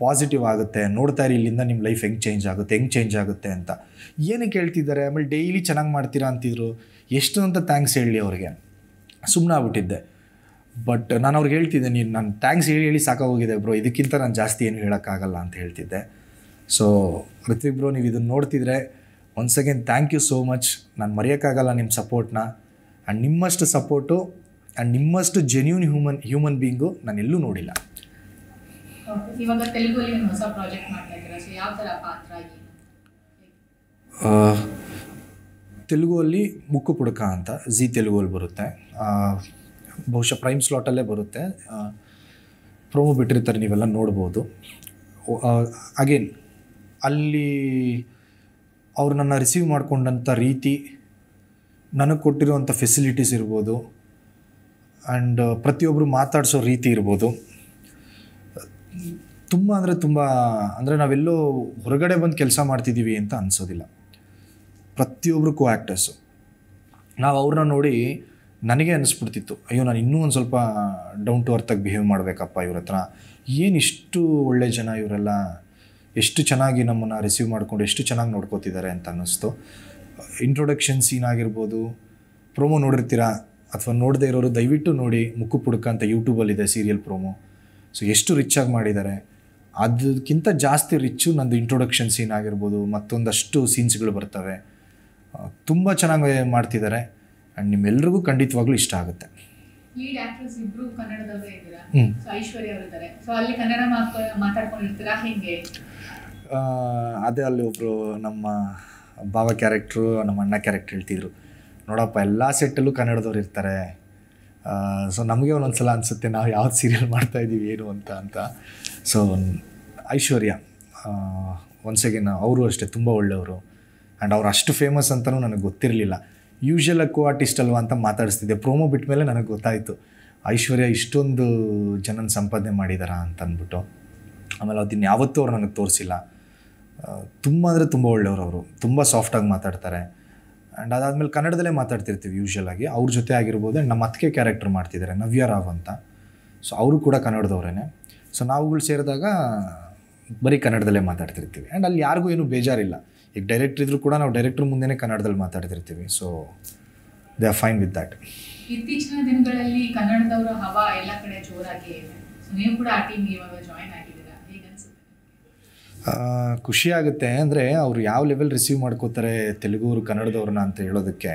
ಪಾಸಿಟಿವ್ ಆಗುತ್ತೆ, ನೋಡ್ತಾ ಇರಿ, ಇಲ್ಲಿಂದ ನಿಮ್ಮ ಲೈಫ್ ಹೆಂಗೆ ಚೇಂಜ್ ಆಗುತ್ತೆ, ಹೆಂಗೆ ಚೇಂಜ್ ಆಗುತ್ತೆ ಅಂತ. ಏನಕ್ಕೆ ಹೇಳ್ತಿದ್ದಾರೆ, ಆಮೇಲೆ ಡೈಲಿ ಚೆನ್ನಾಗಿ ಮಾಡ್ತೀರಾ ಅಂತಿದ್ರು. ಎಷ್ಟು ಅಂತ ಥ್ಯಾಂಕ್ಸ್ ಹೇಳಿ ಅವ್ರಿಗೆ. ಸುಮ್ಮನೆ ಆಗ್ಬಿಟ್ಟಿದ್ದೆ. ಬಟ್ ನಾನು ಅವ್ರಿಗೆ ಹೇಳ್ತಿದ್ದೆ ನೀನು ನಾನು ಥ್ಯಾಂಕ್ಸ್ ಹೇಳಿ ಹೇಳಿ ಸಾಕಾಗೋಗಿದೆ ಬ್ರೋ ಇದಕ್ಕಿಂತ ನಾನು ಜಾಸ್ತಿ ಏನು ಹೇಳೋಕ್ಕಾಗಲ್ಲ ಅಂತ ಹೇಳ್ತಿದ್ದೆ. ಸೊ ಋತ್ವಿಕ್ ಬ್ರೋ ನೀವು ಇದನ್ನು ನೋಡ್ತಿದ್ರೆ once again thank you so much ನಾನು ಮರೆಯೋಕ್ಕಾಗಲ್ಲ ನಿಮ್ಮ ಸಪೋರ್ಟ್ನ ಆ್ಯಂಡ್ ನಿಮ್ಮಷ್ಟು ಸಪೋರ್ಟು ಆ್ಯಂಡ್ ನಿಮ್ಮಷ್ಟು ಜೆನ್ಯೂನ್ ಹ್ಯೂಮನ್ ಹ್ಯೂಮನ್ ಬೀಯಿಂಗು ನಾನು ಎಲ್ಲೂ ನೋಡಿಲ್ಲ.
ತೆಲುಗು ಅಲ್ಲಿ ತೆಲುಗಲ್ಲಿ ಹೊಸ ಪ್ರಾಜೆಕ್ಟ್ ಮಾಡ್ತಾ ಇದ್ದೀರಾ? ಸೊ ಯಾವ ಥರ ಪಾತ್ರ ಏನು?
ಆ, ತೆಲುಗುವಲ್ಲಿ ಮುಕ್ಕು ಪುಡಕ ಅಂತ ಜಿ ತೆಲುಗುವಲ್ಲಿ ಬರುತ್ತೆ. ಬಹುಶಃ ಪ್ರೈಮ್ ಸ್ಲಾಟಲ್ಲೇ ಬರುತ್ತೆ. ಪ್ರೋಮೋ ಬಿಟ್ಟಿರ್ತಾರೆ, ನೀವೆಲ್ಲ ನೋಡ್ಬೋದು. ಅಗೇನ್ ಅಲ್ಲಿ ಅವರು ನನ್ನ ರಿಸೀವ್ ಮಾಡಿಕೊಂಡಂಥ ರೀತಿ, ನನಗೆ ಕೊಟ್ಟಿರುವಂಥ ಫೆಸಿಲಿಟೀಸ್ ಇರ್ಬೋದು. ಆ್ಯಂಡ್ ಪ್ರತಿಯೊಬ್ಬರು ಮಾತಾಡಿಸೋ ರೀತಿ ಇರ್ಬೋದು. ತುಂಬ ಅಂದರೆ ತುಂಬ, ಅಂದರೆ ನಾವೆಲ್ಲೋ ಹೊರಗಡೆ ಬಂದು ಕೆಲಸ ಮಾಡ್ತಿದ್ದೀವಿ ಅಂತ ಅನಿಸೋದಿಲ್ಲ. ಪ್ರತಿಯೊಬ್ಬರು ಕೋ ಆ್ಯಕ್ಟರ್ಸು ನಾವು ಅವ್ರನ್ನ ನೋಡಿ ನನಗೆ ಅನಿಸ್ಬಿಡ್ತಿತ್ತು ಅಯ್ಯೋ, ನಾನು ಇನ್ನೂ ಒಂದು ಸ್ವಲ್ಪ ಡೌನ್ ಟು ಅರ್ತಾಗಿ ಬಿಹೇವ್ ಮಾಡಬೇಕಪ್ಪ ಇವ್ರ ಹತ್ರ. ಏನು ಇಷ್ಟು ಒಳ್ಳೆ ಜನ ಇವರೆಲ್ಲ? ಎಷ್ಟು ಚೆನ್ನಾಗಿ ನಮ್ಮನ್ನು ರಿಸೀವ್ ಮಾಡಿಕೊಂಡು ಎಷ್ಟು ಚೆನ್ನಾಗಿ ನೋಡ್ಕೋತಿದ್ದಾರೆ ಅಂತ ಅನ್ನಿಸ್ತು. ಇಂಟ್ರೊಡಕ್ಷನ್ ಸೀನ್ ಆಗಿರ್ಬೋದು ಪ್ರೋಮೋ ನೋಡಿರ್ತೀರಾ? ಅಥವಾ ನೋಡದೇ ಇರೋರು ದಯವಿಟ್ಟು ನೋಡಿ ಮುಕ್ಕು ಪುಡುಕ ಅಂತ ಯೂಟ್ಯೂಬಲ್ಲಿದೆ ಸೀರಿಯಲ್ ಪ್ರೋಮೋ ಸೊ ಎಷ್ಟು ರಿಚ್ಚಾಗಿ ಮಾಡಿದ್ದಾರೆ. ಅದಕ್ಕಿಂತ ಜಾಸ್ತಿ ರಿಚ್ಚು ನಂದು ಇಂಟ್ರೊಡಕ್ಷನ್ ಸೀನ್ ಆಗಿರ್ಬೋದು, ಮತ್ತೊಂದಷ್ಟು ಸೀನ್ಸ್ಗಳು ಬರ್ತವೆ. ತುಂಬ ಚೆನ್ನಾಗಿ ಮಾಡ್ತಿದ್ದಾರೆ. ಆ್ಯಂಡ್ ನಿಮ್ಮೆಲ್ಲರಿಗೂ ಖಂಡಿತವಾಗ್ಲೂ ಇಷ್ಟ ಆಗುತ್ತೆ.
ಲೀಡ್ ಆಕ್ಟ್ರೆಸ್ ಇಬ್ರು ಕನ್ನಡದವರೇ ಇದ್ದೀರಾ?
ಹ್ಮ್.
ಸೊ ಐಶ್ವರ್ಯ ಅವರಿದ್ದಾರೆ ಸೊ ಅಲ್ಲಿ ಕನ್ನಡ ಮಾತು ಮಾತಾಡ್ಕೊಂಡಿರ್ತೀರಾ? ಹೆಂಗೆ?
ಆ, ಅದೇ ಅಲ್ಲಿ ಒಬ್ಬರು ನಮ್ಮ ಭಾವ ಕ್ಯಾರೆಕ್ಟ್ರು ನಮ್ಮ ಅಣ್ಣ ಕ್ಯಾರೆಕ್ಟ್ರ್ ಹೇಳ್ತಿದ್ರು. ನೋಡಪ್ಪ ಎಲ್ಲ ಸೆಟ್ಟಲ್ಲೂ ಕನ್ನಡದವ್ರು ಇರ್ತಾರೆ. ಸೊ ನಮಗೆ ಒಂದೊಂದು ಸಲ ಅನಿಸುತ್ತೆ ನಾವು ಯಾವ್ದು ಸೀರಿಯಲ್ ಮಾಡ್ತಾ ಇದ್ದೀವಿ ಏನು ಅಂತ ಅಂತ. ಸೊ ಐಶ್ವರ್ಯ ಒನ್ಸ್ ಅಗೇನ್ ಅವರು ಅಷ್ಟೇ ತುಂಬ ಒಳ್ಳೆಯವರು. ಆ್ಯಂಡ್ ಅವ್ರು ಅಷ್ಟು ಫೇಮಸ್ ಅಂತಲೂ ನನಗೆ ಗೊತ್ತಿರಲಿಲ್ಲ. ಯೂಶ್ವಲಾಗಿ ಕೋ ಆರ್ಟಿಸ್ಟ್ ಅಲ್ವಾ ಅಂತ ಮಾತಾಡಿಸ್ತಿದ್ದೆ. ಪ್ರೋಮೋ ಬಿಟ್ಟ ಮೇಲೆ ನನಗೆ ಗೊತ್ತಾಯಿತು. ಐಶ್ವರ್ಯ ಇಷ್ಟೊಂದು ಜನನ ಸಂಪಾದನೆ ಮಾಡಿದಾರಾ ಅಂತ ಅಂದ್ಬಿಟ್ಟು. ಆಮೇಲೆ ಅದನ್ನ ಯಾವತ್ತೂ ಅವ್ರು ನನಗೆ ತೋರಿಸಿಲ್ಲ. ತುಂಬ ಅಂದರೆ ತುಂಬ ಒಳ್ಳೆಯವರು ಅವರು. ತುಂಬ ಸಾಫ್ಟಾಗಿ ಮಾತಾಡ್ತಾರೆ. ಆ್ಯಂಡ್ ಅದಾದಮೇಲೆ ಕನ್ನಡದಲ್ಲೇ ಮಾತಾಡ್ತಿರ್ತೀವಿ ಯೂಶ್ವಲಾಗಿ ಅವ್ರ ಜೊತೆ ಆಗಿರ್ಬೋದು ಆ್ಯಂಡ್ ನಮ್ಮ ಅತ್ತಿಗೆ ಕ್ಯಾರೆಕ್ಟರ್ ಮಾಡ್ತಿದ್ದಾರೆ ನವ್ಯ ರಾವ್ ಅಂತ. ಸೊ ಅವರು ಕೂಡ ಕನ್ನಡದವ್ರೇ ಸೊ ನಾವುಗಳು ಸೇರಿದಾಗ ಬರೀ ಕನ್ನಡದಲ್ಲೇ ಮಾತಾಡ್ತಿರ್ತೀವಿ. ಆ್ಯಂಡ್ ಅಲ್ಲಿ ಯಾರಿಗೂ ಏನೂ ಬೇಜಾರಿಲ್ಲ. ಈಗ ಡೈರೆಕ್ಟ್ ಇದ್ರೂ ಕೂಡ ನಾವು ಡೈರೆಕ್ಟ್ರ್ ಮುಂದೆನೇ ಕನ್ನಡದಲ್ಲಿ ಮಾತಾಡ್ತಿರ್ತೀವಿ. So they are fine with that
ಇತ್ತೀಚಿನ ದಿನಗಳಲ್ಲಿ ಕನ್ನಡದವರ ಹವಾ ಎಲ್ಲ ಕಡೆ ಜೋರಾಗಿ ಇದೆ. ನೀವು ಕೂಡ ಆ ಟೀಮ್ ಇವಾಗ ಜಾಯಿನ್ ಆಗಿದ್ದೀರಾ?
ಖುಷಿ ಆಗುತ್ತೆ. ಅಂದರೆ ಅವರು ಯಾವ ಲೆವೆಲ್ ರಿಸೀವ್ ಮಾಡ್ಕೋತಾರೆ ತೆಲುಗುರು ಕನ್ನಡದವ್ರನ್ನ ಅಂತ ಹೇಳೋದಕ್ಕೆ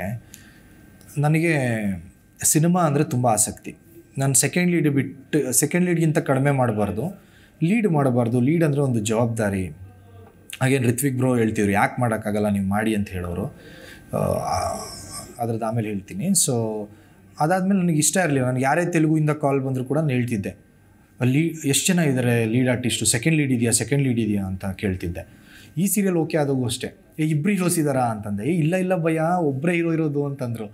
ನನಗೆ ಸಿನಿಮಾ ಅಂದರೆ ತುಂಬ ಆಸಕ್ತಿ. ನಾನು ಸೆಕೆಂಡ್ ಲೀಡ್ ಬಿಟ್ಟು ಸೆಕೆಂಡ್ ಲೀಡ್ಗಿಂತ ಕಡಿಮೆ ಮಾಡಬಾರ್ದು. ಲೀಡ್ ಮಾಡಬಾರ್ದು. ಲೀಡ್ ಅಂದರೆ ಒಂದು ಜವಾಬ್ದಾರಿ. ಹಾಗೇನು ರಿತ್ವಿಕ್ ಬ್ರೋ ಹೇಳ್ತಿದ್ರು, ಯಾಕೆ ಮಾಡೋಕ್ಕಾಗಲ್ಲ ನೀವು ಮಾಡಿ ಅಂತ ಹೇಳೋರು. ಅದ್ರದ್ದು ಆಮೇಲೆ ಹೇಳ್ತೀನಿ. ಸೊ ಅದಾದಮೇಲೆ ನನಗೆ ಇಷ್ಟ ಇರಲಿಲ್ಲ. ನನಗೆ ಯಾರೇ ತೆಲುಗುಯಿಂದ ಕಾಲ್ ಬಂದರೂ ಕೂಡ ನಾನು ಹೇಳ್ತಿದ್ದೆ. ಲೀ, ಎಷ್ಟು ಜನ ಇದ್ದಾರೆ ಲೀಡ್ ಆರ್ಟಿಸ್ಟು? ಸೆಕೆಂಡ್ ಲೀಡ್ ಇದೆಯಾ? ಸೆಕೆಂಡ್ ಲೀಡ್ ಇದೆಯಾ ಅಂತ ಕೇಳ್ತಿದ್ದೆ. ಈ ಸೀರಿಯಲ್ ಓಕೆ ಆದಾಗೂ ಅಷ್ಟೇ. ಏ ಇಬ್ಬರು ಹೀರೋಸ್ ಇದ್ದಾರಾ ಅಂತಂದೆ. ಏ, ಇಲ್ಲ ಇಲ್ಲ ಭಯ ಒಬ್ಬರೇ ಹೀರೋ ಇರೋದು ಅಂತಂದರು.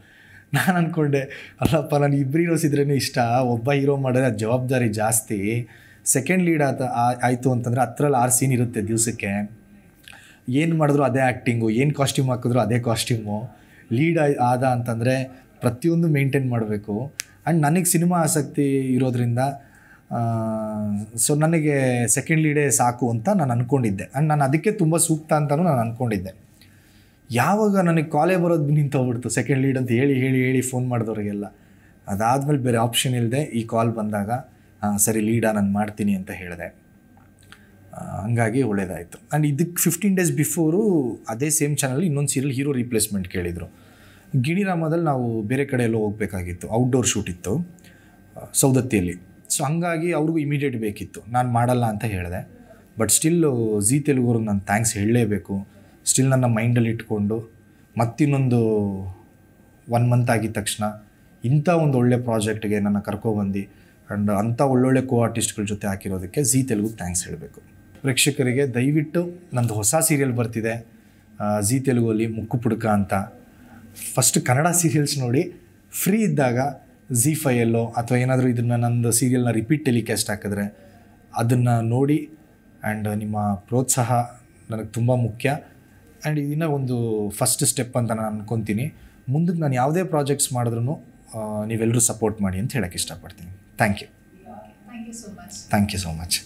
ನಾನು ಅಂದ್ಕೊಂಡೆ ಅಲ್ಲಪ್ಪ ನಾನು ಇಬ್ಬರು ಹೀರೋಸ್ ಇದ್ರೇ ಇಷ್ಟ. ಒಬ್ಬ ಹೀರೋ ಮಾಡಿದ್ರೆ ಅದು ಜವಾಬ್ದಾರಿ ಜಾಸ್ತಿ. ಸೆಕೆಂಡ್ ಲೀಡ್ ಆತ ಆಯಿತು ಅಂತಂದರೆ ಹತ್ರಲ್ಲಿ ಆರು ಸೀನ್ ಇರುತ್ತೆ ದಿವಸಕ್ಕೆ. ಏನು ಮಾಡಿದ್ರು ಅದೇ ಆ್ಯಕ್ಟಿಂಗು ಏನು ಕಾಸ್ಟ್ಯೂಮ್ ಹಾಕಿದ್ರು ಅದೇ ಕಾಸ್ಟ್ಯೂಮು ಲೀಡ್ ಆದ ಅಂತಂದರೆ ಪ್ರತಿಯೊಂದು ಮೇಂಟೈನ್ ಮಾಡಬೇಕು. ಆ್ಯಂಡ್ ನನಗೆ ಸಿನಿಮಾ ಆಸಕ್ತಿ ಇರೋದ್ರಿಂದ ಸೊ ನನಗೆ ಸೆಕೆಂಡ್ ಲೀಡೇ ಸಾಕು ಅಂತ ನಾನು ಅಂದ್ಕೊಂಡಿದ್ದೆ ಆ್ಯಂಡ್ ನಾನು ಅದಕ್ಕೆ ತುಂಬ ಸೂಕ್ತ ಅಂತಲೂ ನಾನು ಅಂದ್ಕೊಂಡಿದ್ದೆ ಯಾವಾಗ ನನಗೆ ಕಾಲೇ ಬರೋದು ನಿಂತೋಗ್ಬಿಡ್ತು ಸೆಕೆಂಡ್ ಲೀಡ್ ಅಂತ ಹೇಳಿ ಹೇಳಿ ಹೇಳಿ ಫೋನ್ ಮಾಡಿದವ್ರಿಗೆಲ್ಲ. ಅದಾದಮೇಲೆ ಬೇರೆ ಆಪ್ಷನ್ ಇಲ್ಲದೆ ಈ ಕಾಲ್ ಬಂದಾಗ "ಆ, ಸರಿ ಲೀಡಾ ನಾನು ಮಾಡ್ತೀನಿ ಅಂತ ಹೇಳಿದೆ. ಹಂಗಾಗಿ ಒಳ್ಳೇದಾಯಿತು. ಆ್ಯಂಡ್ ಇದಕ್ಕೆ ಫಿಫ್ಟೀನ್ ಡೇಸ್ ಬಿಫೋರು ಅದೇ ಸೇಮ್ ಚಾನಲ್ ಇನ್ನೊಂದು ಸೀರಿಯಲ್ ಹೀರೋ ರೀಪ್ಲೇಸ್ಮೆಂಟ್ ಕೇಳಿದರು. ಗಿಣಿರಾಮದಲ್ಲಿ ನಾವು ಬೇರೆ ಕಡೆ ಎಲ್ಲೋ ಹೋಗಬೇಕಾಗಿತ್ತು. ಔಟ್ಡೋರ್ ಶೂಟ್ ಇತ್ತು ಸೌದತ್ತಿಯಲ್ಲಿ ಸೊ ಹಂಗಾಗಿ ಅವ್ರಿಗೂ ಇಮಿಡಿಯೇಟ್ ಬೇಕಿತ್ತು. ನಾನು ಮಾಡಲ್ಲ ಅಂತ ಹೇಳಿದೆ. ಬಟ್ ಸ್ಟಿಲ್ಲು ಜಿ ತೆಲುಗುರು ನಾನು ಥ್ಯಾಂಕ್ಸ್ ಹೇಳಲೇಬೇಕು. ಸ್ಟಿಲ್ ನನ್ನ ಮೈಂಡಲ್ಲಿ ಇಟ್ಕೊಂಡು, ಮತ್ತಿನ್ನೊಂದು ಒನ್ ಮಂತ್ ಆಗಿದ ತಕ್ಷಣ ಇಂಥ ಒಂದು ಒಳ್ಳೆ ಪ್ರಾಜೆಕ್ಟ್ಗೆ ನನ್ನ ಕರ್ಕೊಬಂದು ಆ್ಯಂಡ್ ಅಂಥ ಒಳ್ಳೊಳ್ಳೆ ಕೋ ಆರ್ಟಿಸ್ಟ್ಗಳ ಜೊತೆ ಹಾಕಿರೋದಕ್ಕೆ ಜಿ ತೆಲುಗು ಥ್ಯಾಂಕ್ಸ್ ಹೇಳಬೇಕು. ಪ್ರೇಕ್ಷಕರಿಗೆ ದಯವಿಟ್ಟು ನಂದು ಹೊಸ ಸೀರಿಯಲ್ ಬರ್ತಿದೆ. ಜಿ ತೆಲುಗಲ್ಲಿ ಮುಕ್ಕು ಪುಡುಕ ಅಂತ. ಫಸ್ಟ್ ಕನ್ನಡ ಸೀರಿಯಲ್ಸ್ ನೋಡಿ ಫ್ರೀ ಇದ್ದಾಗ ಜಿ ಫೈಯಲ್ಲೋ ಅಥವಾ ಏನಾದರೂ ಇದನ್ನು ನಂದು ಸೀರಿಯಲ್ನ ರಿಪೀಟ್ ಟೆಲಿಕಾಸ್ಟ್ ಹಾಕಿದ್ರೆ ಅದನ್ನು ನೋಡಿ ಆ್ಯಂಡ್ ನಿಮ್ಮ ಪ್ರೋತ್ಸಾಹ ನನಗೆ ತುಂಬ ಮುಖ್ಯ. ಆ್ಯಂಡ್ ಇದನ್ನ ಒಂದು ಫಸ್ಟ್ ಸ್ಟೆಪ್ ಅಂತ ನಾನು ಅನ್ಕೊತೀನಿ. ಮುಂದಕ್ಕೆ ನಾನು ಯಾವುದೇ ಪ್ರಾಜೆಕ್ಟ್ಸ್ ಮಾಡಿದ್ರೂ ನೀವೆಲ್ಲರೂ ಸಪೋರ್ಟ್ ಮಾಡಿ ಅಂತ ಹೇಳೋಕ್ಕೆ ಇಷ್ಟಪಡ್ತೀನಿ. Thank you
thank you so much
thank you so much